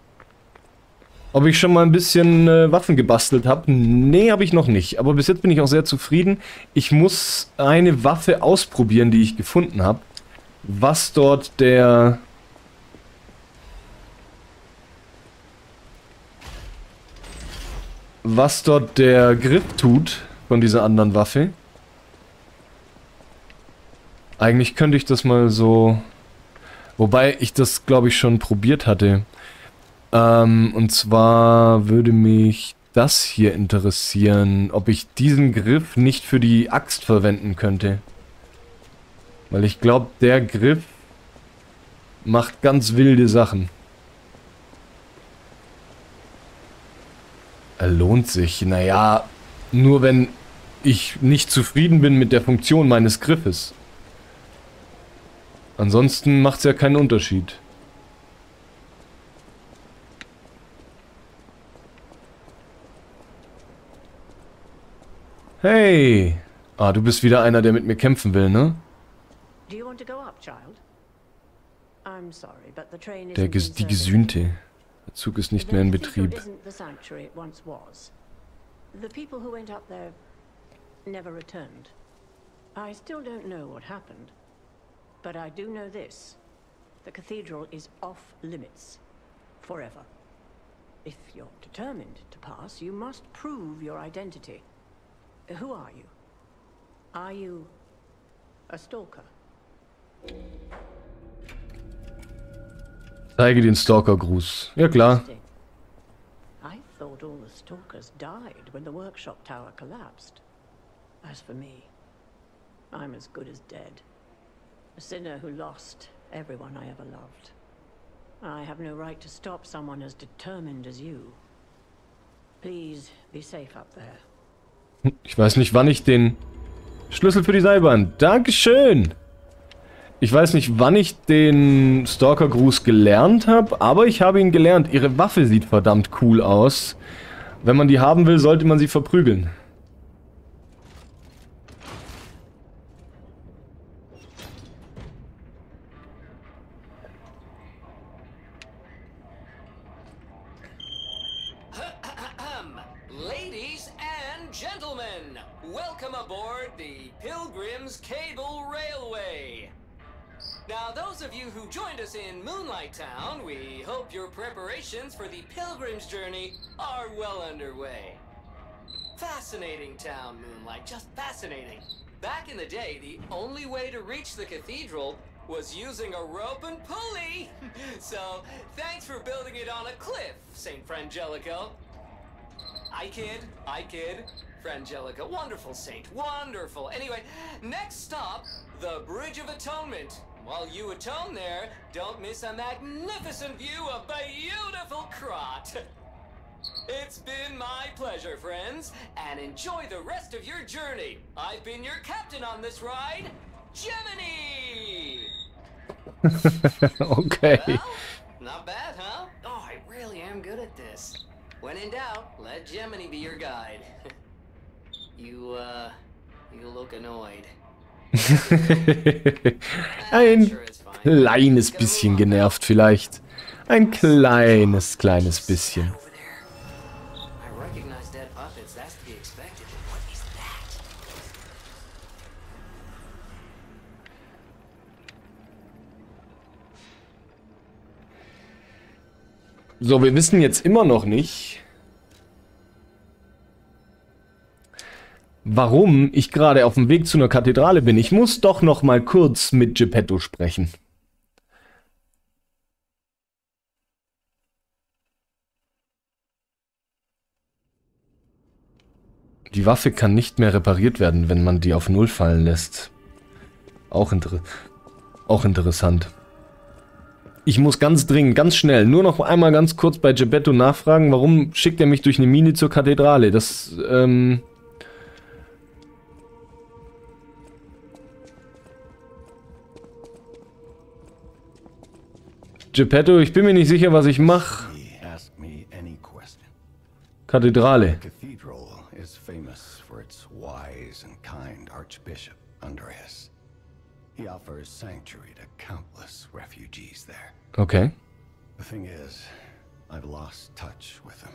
Ob ich schon mal ein bisschen äh, Waffen gebastelt habe? Nee, habe ich noch nicht. Aber bis jetzt bin ich auch sehr zufrieden. Ich muss eine Waffe ausprobieren, die ich gefunden habe. Was dort der was dort der Griff tut von dieser anderen Waffe. Eigentlich könnte ich das mal so... Wobei ich das, glaube ich, schon probiert hatte. Ähm, und zwar würde mich das hier interessieren, ob ich diesen Griff nicht für die Axt verwenden könnte. Weil ich glaube, der Griff macht ganz wilde Sachen. Lohnt sich. Naja, nur wenn ich nicht zufrieden bin mit der Funktion meines Griffes. Ansonsten macht es ja keinen Unterschied. Hey! Ah, du bist wieder einer, der mit mir kämpfen will, ne? Der, die Gesühnte. Der Zug ist nicht mehr in Betrieb. The people who went up there never returned. I still don't know what happened, but I do know this. The cathedral is off limits. Forever. If you're determined to pass, you must prove your identity. Who are you? Are you a stalker? Zeige den Stalker-Gruß. Ja klar. I thought all the stalkers died when the workshop tower collapsed. As for me, I'm as good as dead. A sinner who lost everyone I ever loved. I have no right to stop someone as determined as you. Please be safe up there. Ich weiß nicht, wann ich den Schlüssel für die Seilbahn. Dankeschön! Ich weiß nicht, wann ich den Stalker-Gruß gelernt habe, aber ich habe ihn gelernt. Ihre Waffe sieht verdammt cool aus. Wenn man die haben will, sollte man sie verprügeln. In Moonlight Town, we hope your preparations for the Pilgrim's Journey are well underway. Fascinating town, Moonlight, just fascinating. Back in the day, the only way to reach the cathedral was using a rope and pulley. so, thanks for building it on a cliff, St. Frangelico. I kid, I kid. Frangelica, wonderful saint, wonderful. Anyway, next stop, the Bridge of Atonement. While you atone there, don't miss a magnificent view of beautiful Krot. It's been my pleasure, friends, and enjoy the rest of your journey. I've been your captain on this ride, Gemini! okay. Well, not bad, huh? Oh, I really am good at this. When in doubt, let Gemini be your guide. you, uh, you look annoyed. Ein kleines bisschen genervt vielleicht. Ein kleines, kleines bisschen. So, wir wissen jetzt immer noch nicht, warum ich gerade auf dem Weg zu einer Kathedrale bin. Ich muss doch noch mal kurz mit Geppetto sprechen. Die Waffe kann nicht mehr repariert werden, wenn man die auf Null fallen lässt. Auch, inter auch interessant. Ich muss ganz dringend, ganz schnell, nur noch einmal ganz kurz bei Geppetto nachfragen, warum schickt er mich durch eine Mine zur Kathedrale? Das, ähm... Geppetto, ich bin mir nicht sicher, was ich mache. Ask me any question. Kathedrale. Cathedral is famous for its wise and kind Archbishop Andreas. He offers sanctuary to countless refugees there. Okay. The thing is, I've lost touch with him.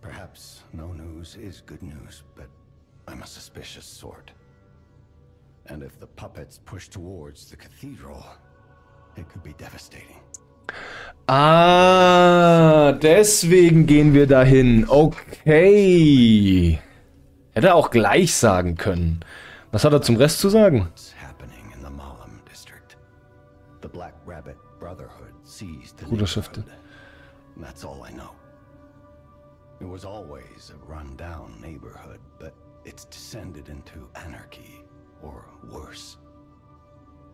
Perhaps no news is good news, but I'm a suspicious sort. And if the puppets push towards the cathedral, Ah, deswegen gehen wir dahin. Okay. Hätte er auch gleich sagen können. Was hat er zum Rest zu sagen? Bruderschaften. That's all I know. It was always a run-down neighborhood, but it's descended into anarchy, or worse.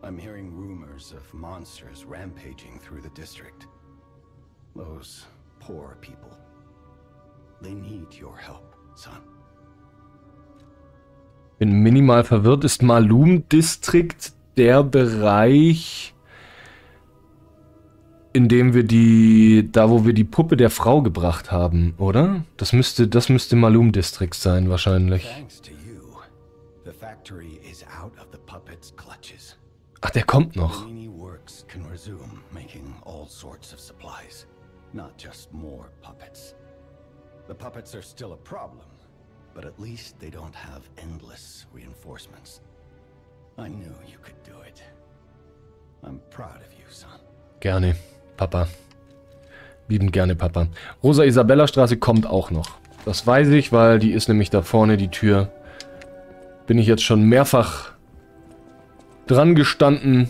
I'm hearing rumors of monsters rampaging through the district. Those poor people. They need your help, son. Bin minimal verwirrt. Ist Malum District der Bereich, in dem wir die, da wo wir die Puppe der Frau gebracht haben, oder? Das müsste, das müsste Malum District sein, wahrscheinlich. Thanks to you, the factory is out of the puppet's clutches. Ach, der kommt noch. Not just more puppets. The puppets are still a problem, but at least they don't have endless reinforcements. I knew you could do it. I'm proud of you, son. Gerne, Papa. Lieben gerne, Papa. Rosa Isabella Straße kommt auch noch. Das weiß ich, weil die ist nämlich da vorne, die Tür. Bin ich jetzt schon mehrfach dran gestanden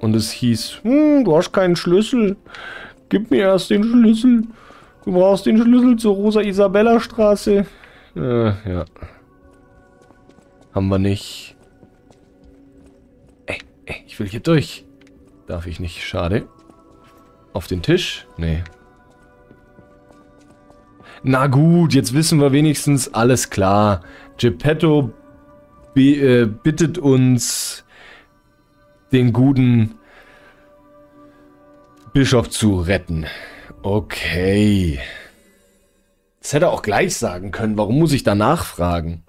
und es hieß, hm, du hast keinen Schlüssel. Gib mir erst den Schlüssel. Du brauchst den Schlüssel zur Rosa Isabella Straße. Äh, ja. Haben wir nicht. Ey, ey, ich will hier durch. Darf ich nicht, schade. Auf den Tisch? Nee. Na gut, jetzt wissen wir wenigstens, alles klar. Geppetto äh, bittet uns, den guten Bischof zu retten. Okay. Das hätte er auch gleich sagen können. Warum muss ich da nachfragen?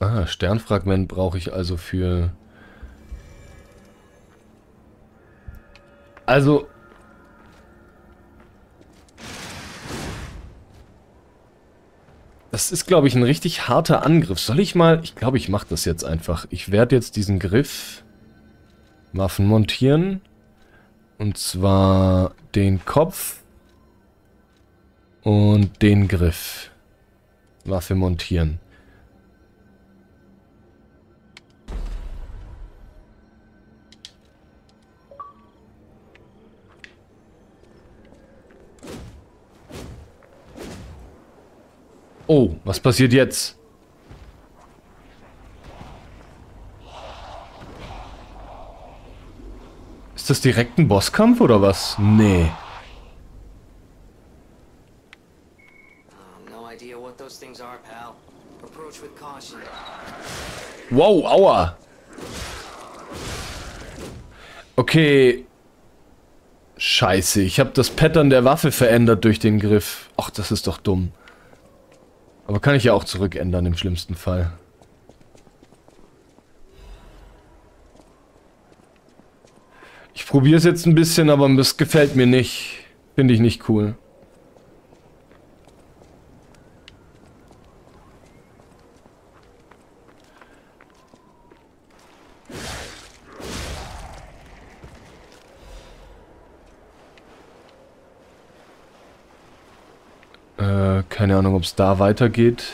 Ah, Sternfragment brauche ich also für... Also... Das ist, glaube ich, ein richtig harter Angriff. Soll ich mal... Ich glaube, ich mache das jetzt einfach. Ich werde jetzt diesen Griff... Waffen montieren. Und zwar den Kopf und den Griff. Waffe montieren. Oh, was passiert jetzt? Ist das direkt ein Bosskampf oder was? Nee. Wow, aua. Okay. Scheiße, ich habe das Pattern der Waffe verändert durch den Griff. Ach, das ist doch dumm. Aber kann ich ja auch zurückändern im schlimmsten Fall. Ich probiere es jetzt ein bisschen, aber das gefällt mir nicht. Finde ich nicht cool. Äh, keine Ahnung, ob es da weitergeht.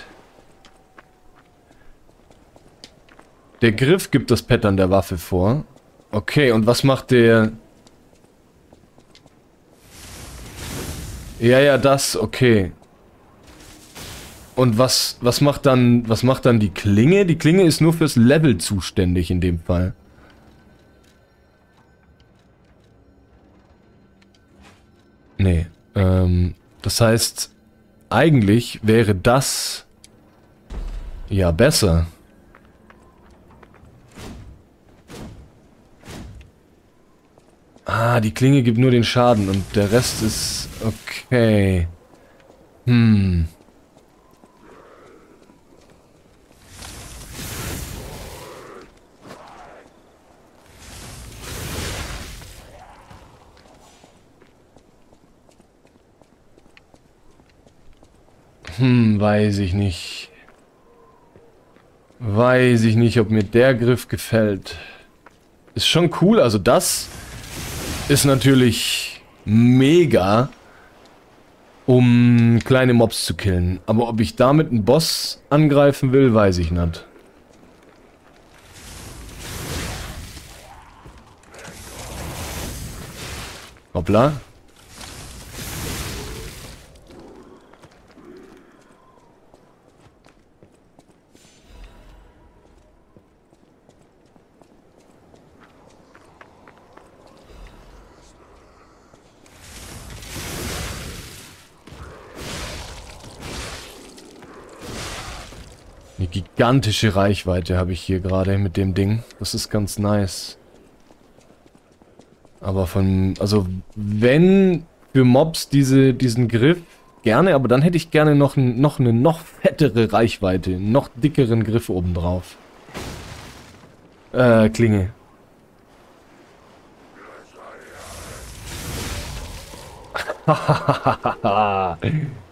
Der Griff gibt das Pattern der Waffe vor. Okay, und was macht der... Ja, ja, das, okay. Und was, was macht dann, was macht dann die Klinge? Die Klinge ist nur fürs Level zuständig in dem Fall. Nee, ähm, das heißt, eigentlich wäre das ja besser. Ah, die Klinge gibt nur den Schaden und der Rest ist okay. Hm. Hm, weiß ich nicht. Weiß ich nicht, ob mir der Griff gefällt. Ist schon cool, also das ist natürlich mega, um kleine Mobs zu killen. Aber ob ich damit einen Boss angreifen will, weiß ich nicht. Hoppla. gigantische Reichweite habe ich hier gerade mit dem Ding. Das ist ganz nice. Aber von, also wenn für Mobs diese, diesen Griff, gerne, aber dann hätte ich gerne noch, noch eine noch fettere Reichweite, noch dickeren Griff obendrauf. Äh, Klinge. Hahaha.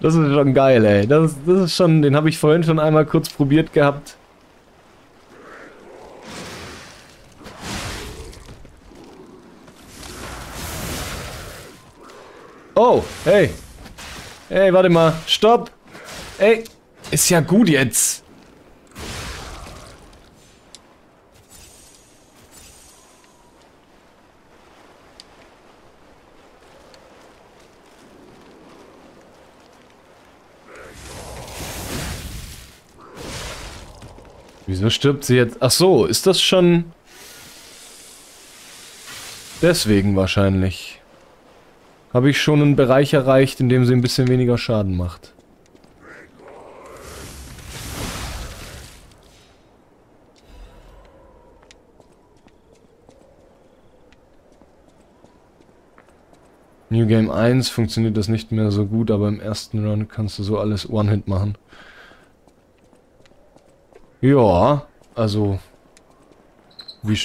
das ist schon geil, ey. Das, das ist schon, den habe ich vorhin schon einmal kurz probiert gehabt. Oh, hey. Hey, warte mal. Stopp. Ey, ist ja gut jetzt. Wieso stirbt sie jetzt? Ach so, ist das schon... Deswegen wahrscheinlich. Habe ich schon einen Bereich erreicht, in dem sie ein bisschen weniger Schaden macht. New Game 1 funktioniert das nicht mehr so gut, aber im ersten Run kannst du so alles One-Hit machen. Ja, also... Wie...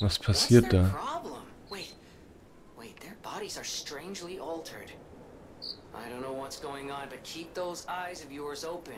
Was passiert da? I don't know what's going on, but keep those eyes of yours open.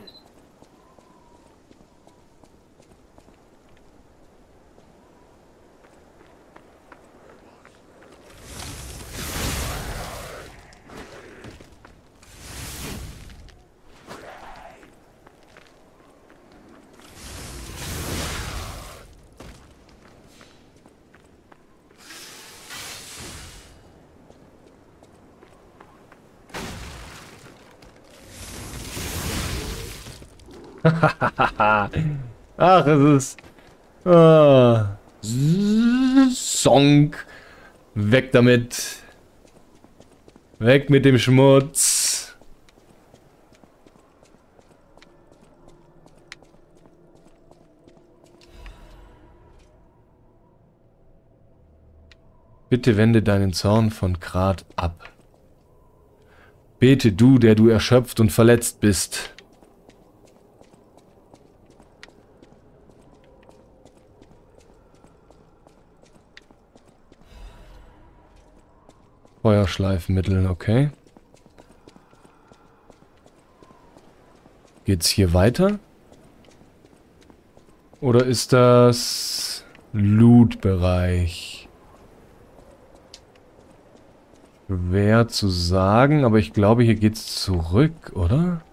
Ach, es ist... Ah. Song. Weg damit. Weg mit dem Schmutz. Bitte wende deinen Zorn von Krat ab. Bete du, der du erschöpft und verletzt bist. Feuerschleifmittel, okay. Geht's hier weiter? Oder ist das Loot-Bereich? Schwer zu sagen, aber ich glaube, hier geht's zurück, oder?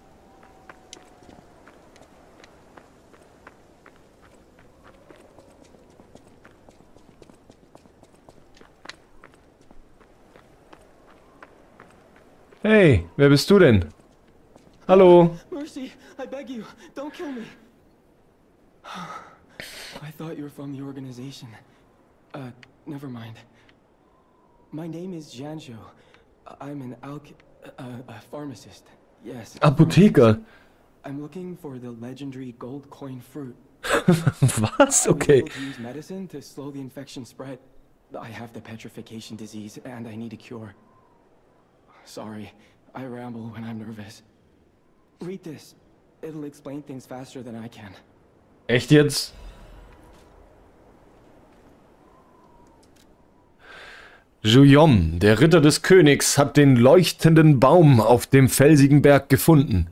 Hey, wer bist du denn? Hallo. Mercy, I beg you, don't kill me. I thought you were from the organization. Uh, never mind. My name is Janjo. I'm an alch... Uh, a pharmacist. Yes. a Apotheker. I'm looking for the legendary gold coin fruit. Was? Okay. use medicine to slow the infection spread. I have the petrification disease, and I need a cure. Sorry, I ramble when I'm nervous. Read this. It'll explain things faster than I can. Echt jetzt? Juyom, der Ritter des Königs, hat den leuchtenden Baum auf dem felsigen Berg gefunden.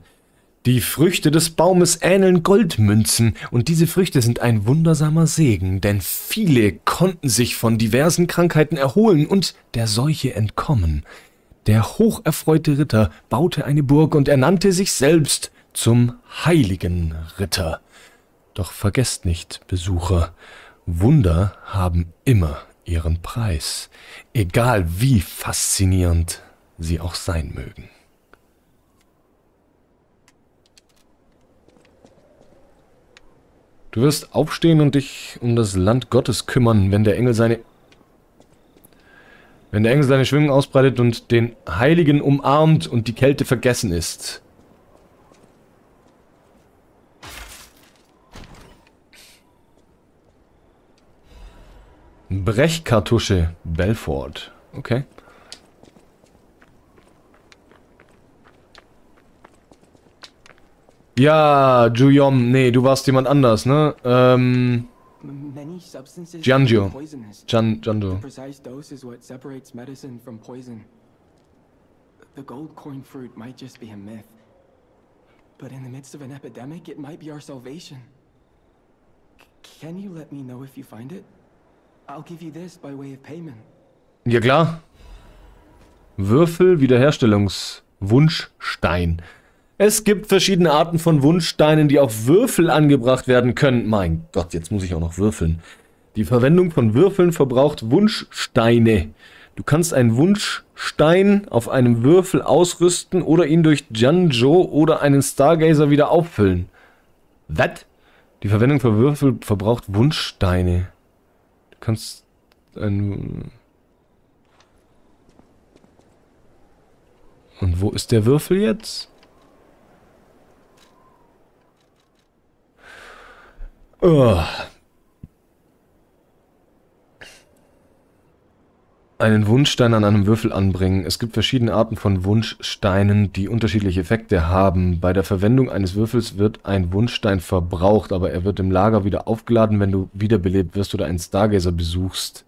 Die Früchte des Baumes ähneln Goldmünzen, und diese Früchte sind ein wundersamer Segen, denn viele konnten sich von diversen Krankheiten erholen und der Seuche entkommen. Der hocherfreute Ritter baute eine Burg und ernannte sich selbst zum heiligen Ritter. Doch vergesst nicht, Besucher, Wunder haben immer ihren Preis, egal wie faszinierend sie auch sein mögen. Du wirst aufstehen und dich um das Land Gottes kümmern, wenn der Engel seine wenn der Engel seine Schwingung ausbreitet und den Heiligen umarmt und die Kälte vergessen ist. Brechkartusche Belfort. Okay. Ja, Juyom, nee, du warst jemand anders, ne? Ähm, many substances Giangio. Gian, The Giando. precise dose is what separates medicine from poison. The gold coin fruit might just be a myth. But in the midst of an epidemic, it might be our salvation. C- can you let me know if you find it? I'll give you this by way of payment. Ja klar. Würfel Wiederherstellungswunschstein. Es gibt verschiedene Arten von Wunschsteinen, die auf Würfel angebracht werden können. Mein Gott, jetzt muss ich auch noch würfeln. Die Verwendung von Würfeln verbraucht Wunschsteine. Du kannst einen Wunschstein auf einem Würfel ausrüsten oder ihn durch Janjo oder einen Stargazer wieder auffüllen. Was? Die Verwendung von Würfel verbraucht Wunschsteine. Du kannst ein Und wo ist der Würfel jetzt? Oh. Einen Wunschstein an einem Würfel anbringen. Es gibt verschiedene Arten von Wunschsteinen, die unterschiedliche Effekte haben. Bei der Verwendung eines Würfels wird ein Wunschstein verbraucht, aber er wird im Lager wieder aufgeladen, wenn du wiederbelebt wirst oder einen Stargazer besuchst.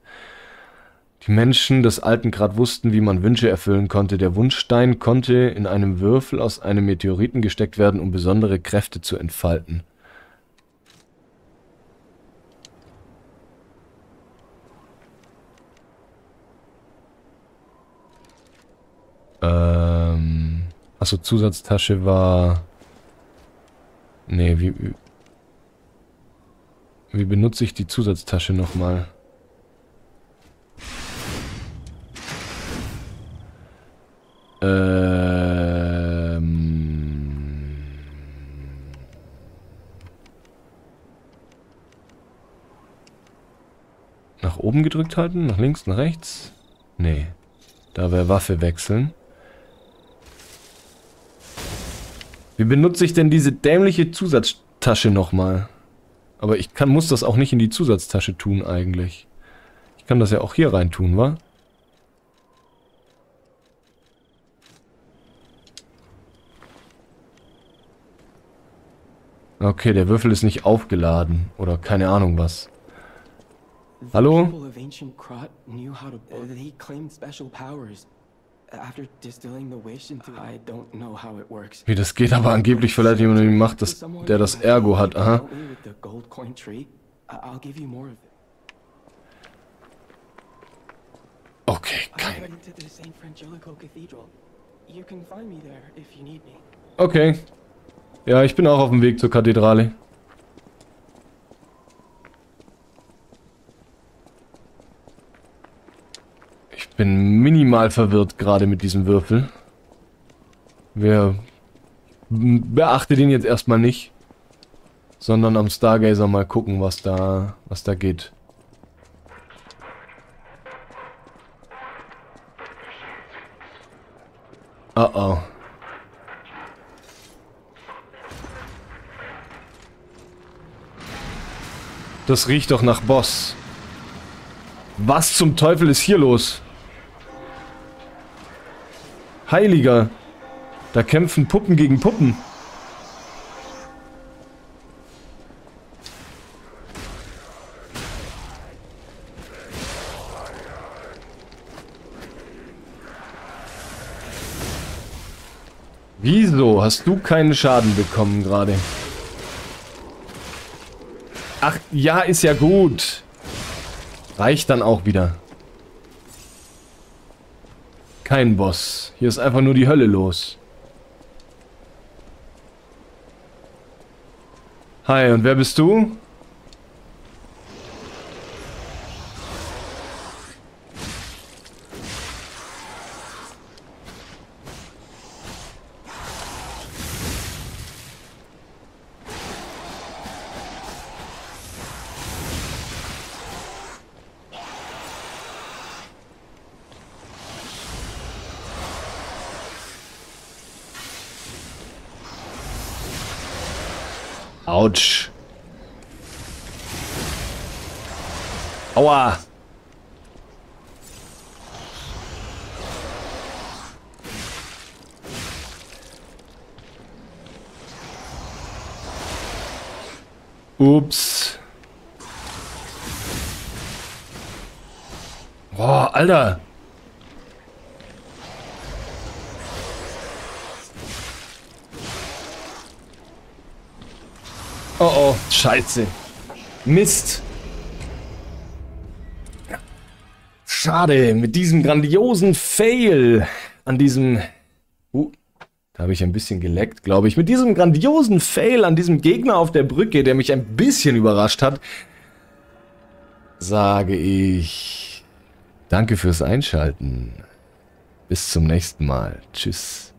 Die Menschen des alten Grad wussten, wie man Wünsche erfüllen konnte. Der Wunschstein konnte in einem Würfel aus einem Meteoriten gesteckt werden, um besondere Kräfte zu entfalten. Ähm. Achso, Zusatztasche war. Nee, wie. wie- Wie benutze ich die Zusatztasche nochmal? Ähm. Nach oben gedrückt halten? Nach links, nach rechts? Nee. Da wäre Waffe wechseln. Wie benutze ich denn diese dämliche Zusatztasche nochmal? Aber ich kann, muss das auch nicht in die Zusatztasche tun eigentlich. Ich kann das ja auch hier rein tun, wa? Okay, der Würfel ist nicht aufgeladen. Oder keine Ahnung was. Hallo? Wie das geht, aber angeblich verleiht jemand die Macht, das, Someone der das Ergo hat. Aha. Okay, kein. Okay. Ja, ich bin auch auf dem Weg zur Kathedrale. Bin minimal verwirrt gerade mit diesem Würfel. Wer beachte den jetzt erstmal nicht, sondern am Stargazer mal gucken, was da, was da geht. Oh oh. Das riecht doch nach Boss. Was zum Teufel ist hier los? Heiliger. Da kämpfen Puppen gegen Puppen. Wieso hast du keinen Schaden bekommen gerade? Ach, ja, ist ja gut. Reicht dann auch wieder. Kein Boss. Hier ist einfach nur die Hölle los. Hi, und wer bist du? Autsch. Aua. Ups. Boah, Alter. Oh oh, scheiße. Mist. Schade, mit diesem grandiosen Fail an diesem... Uh, da habe ich ein bisschen geleckt, glaube ich. Mit diesem grandiosen Fail an diesem Gegner auf der Brücke, der mich ein bisschen überrascht hat, sage ich... Danke fürs Einschalten. Bis zum nächsten Mal. Tschüss.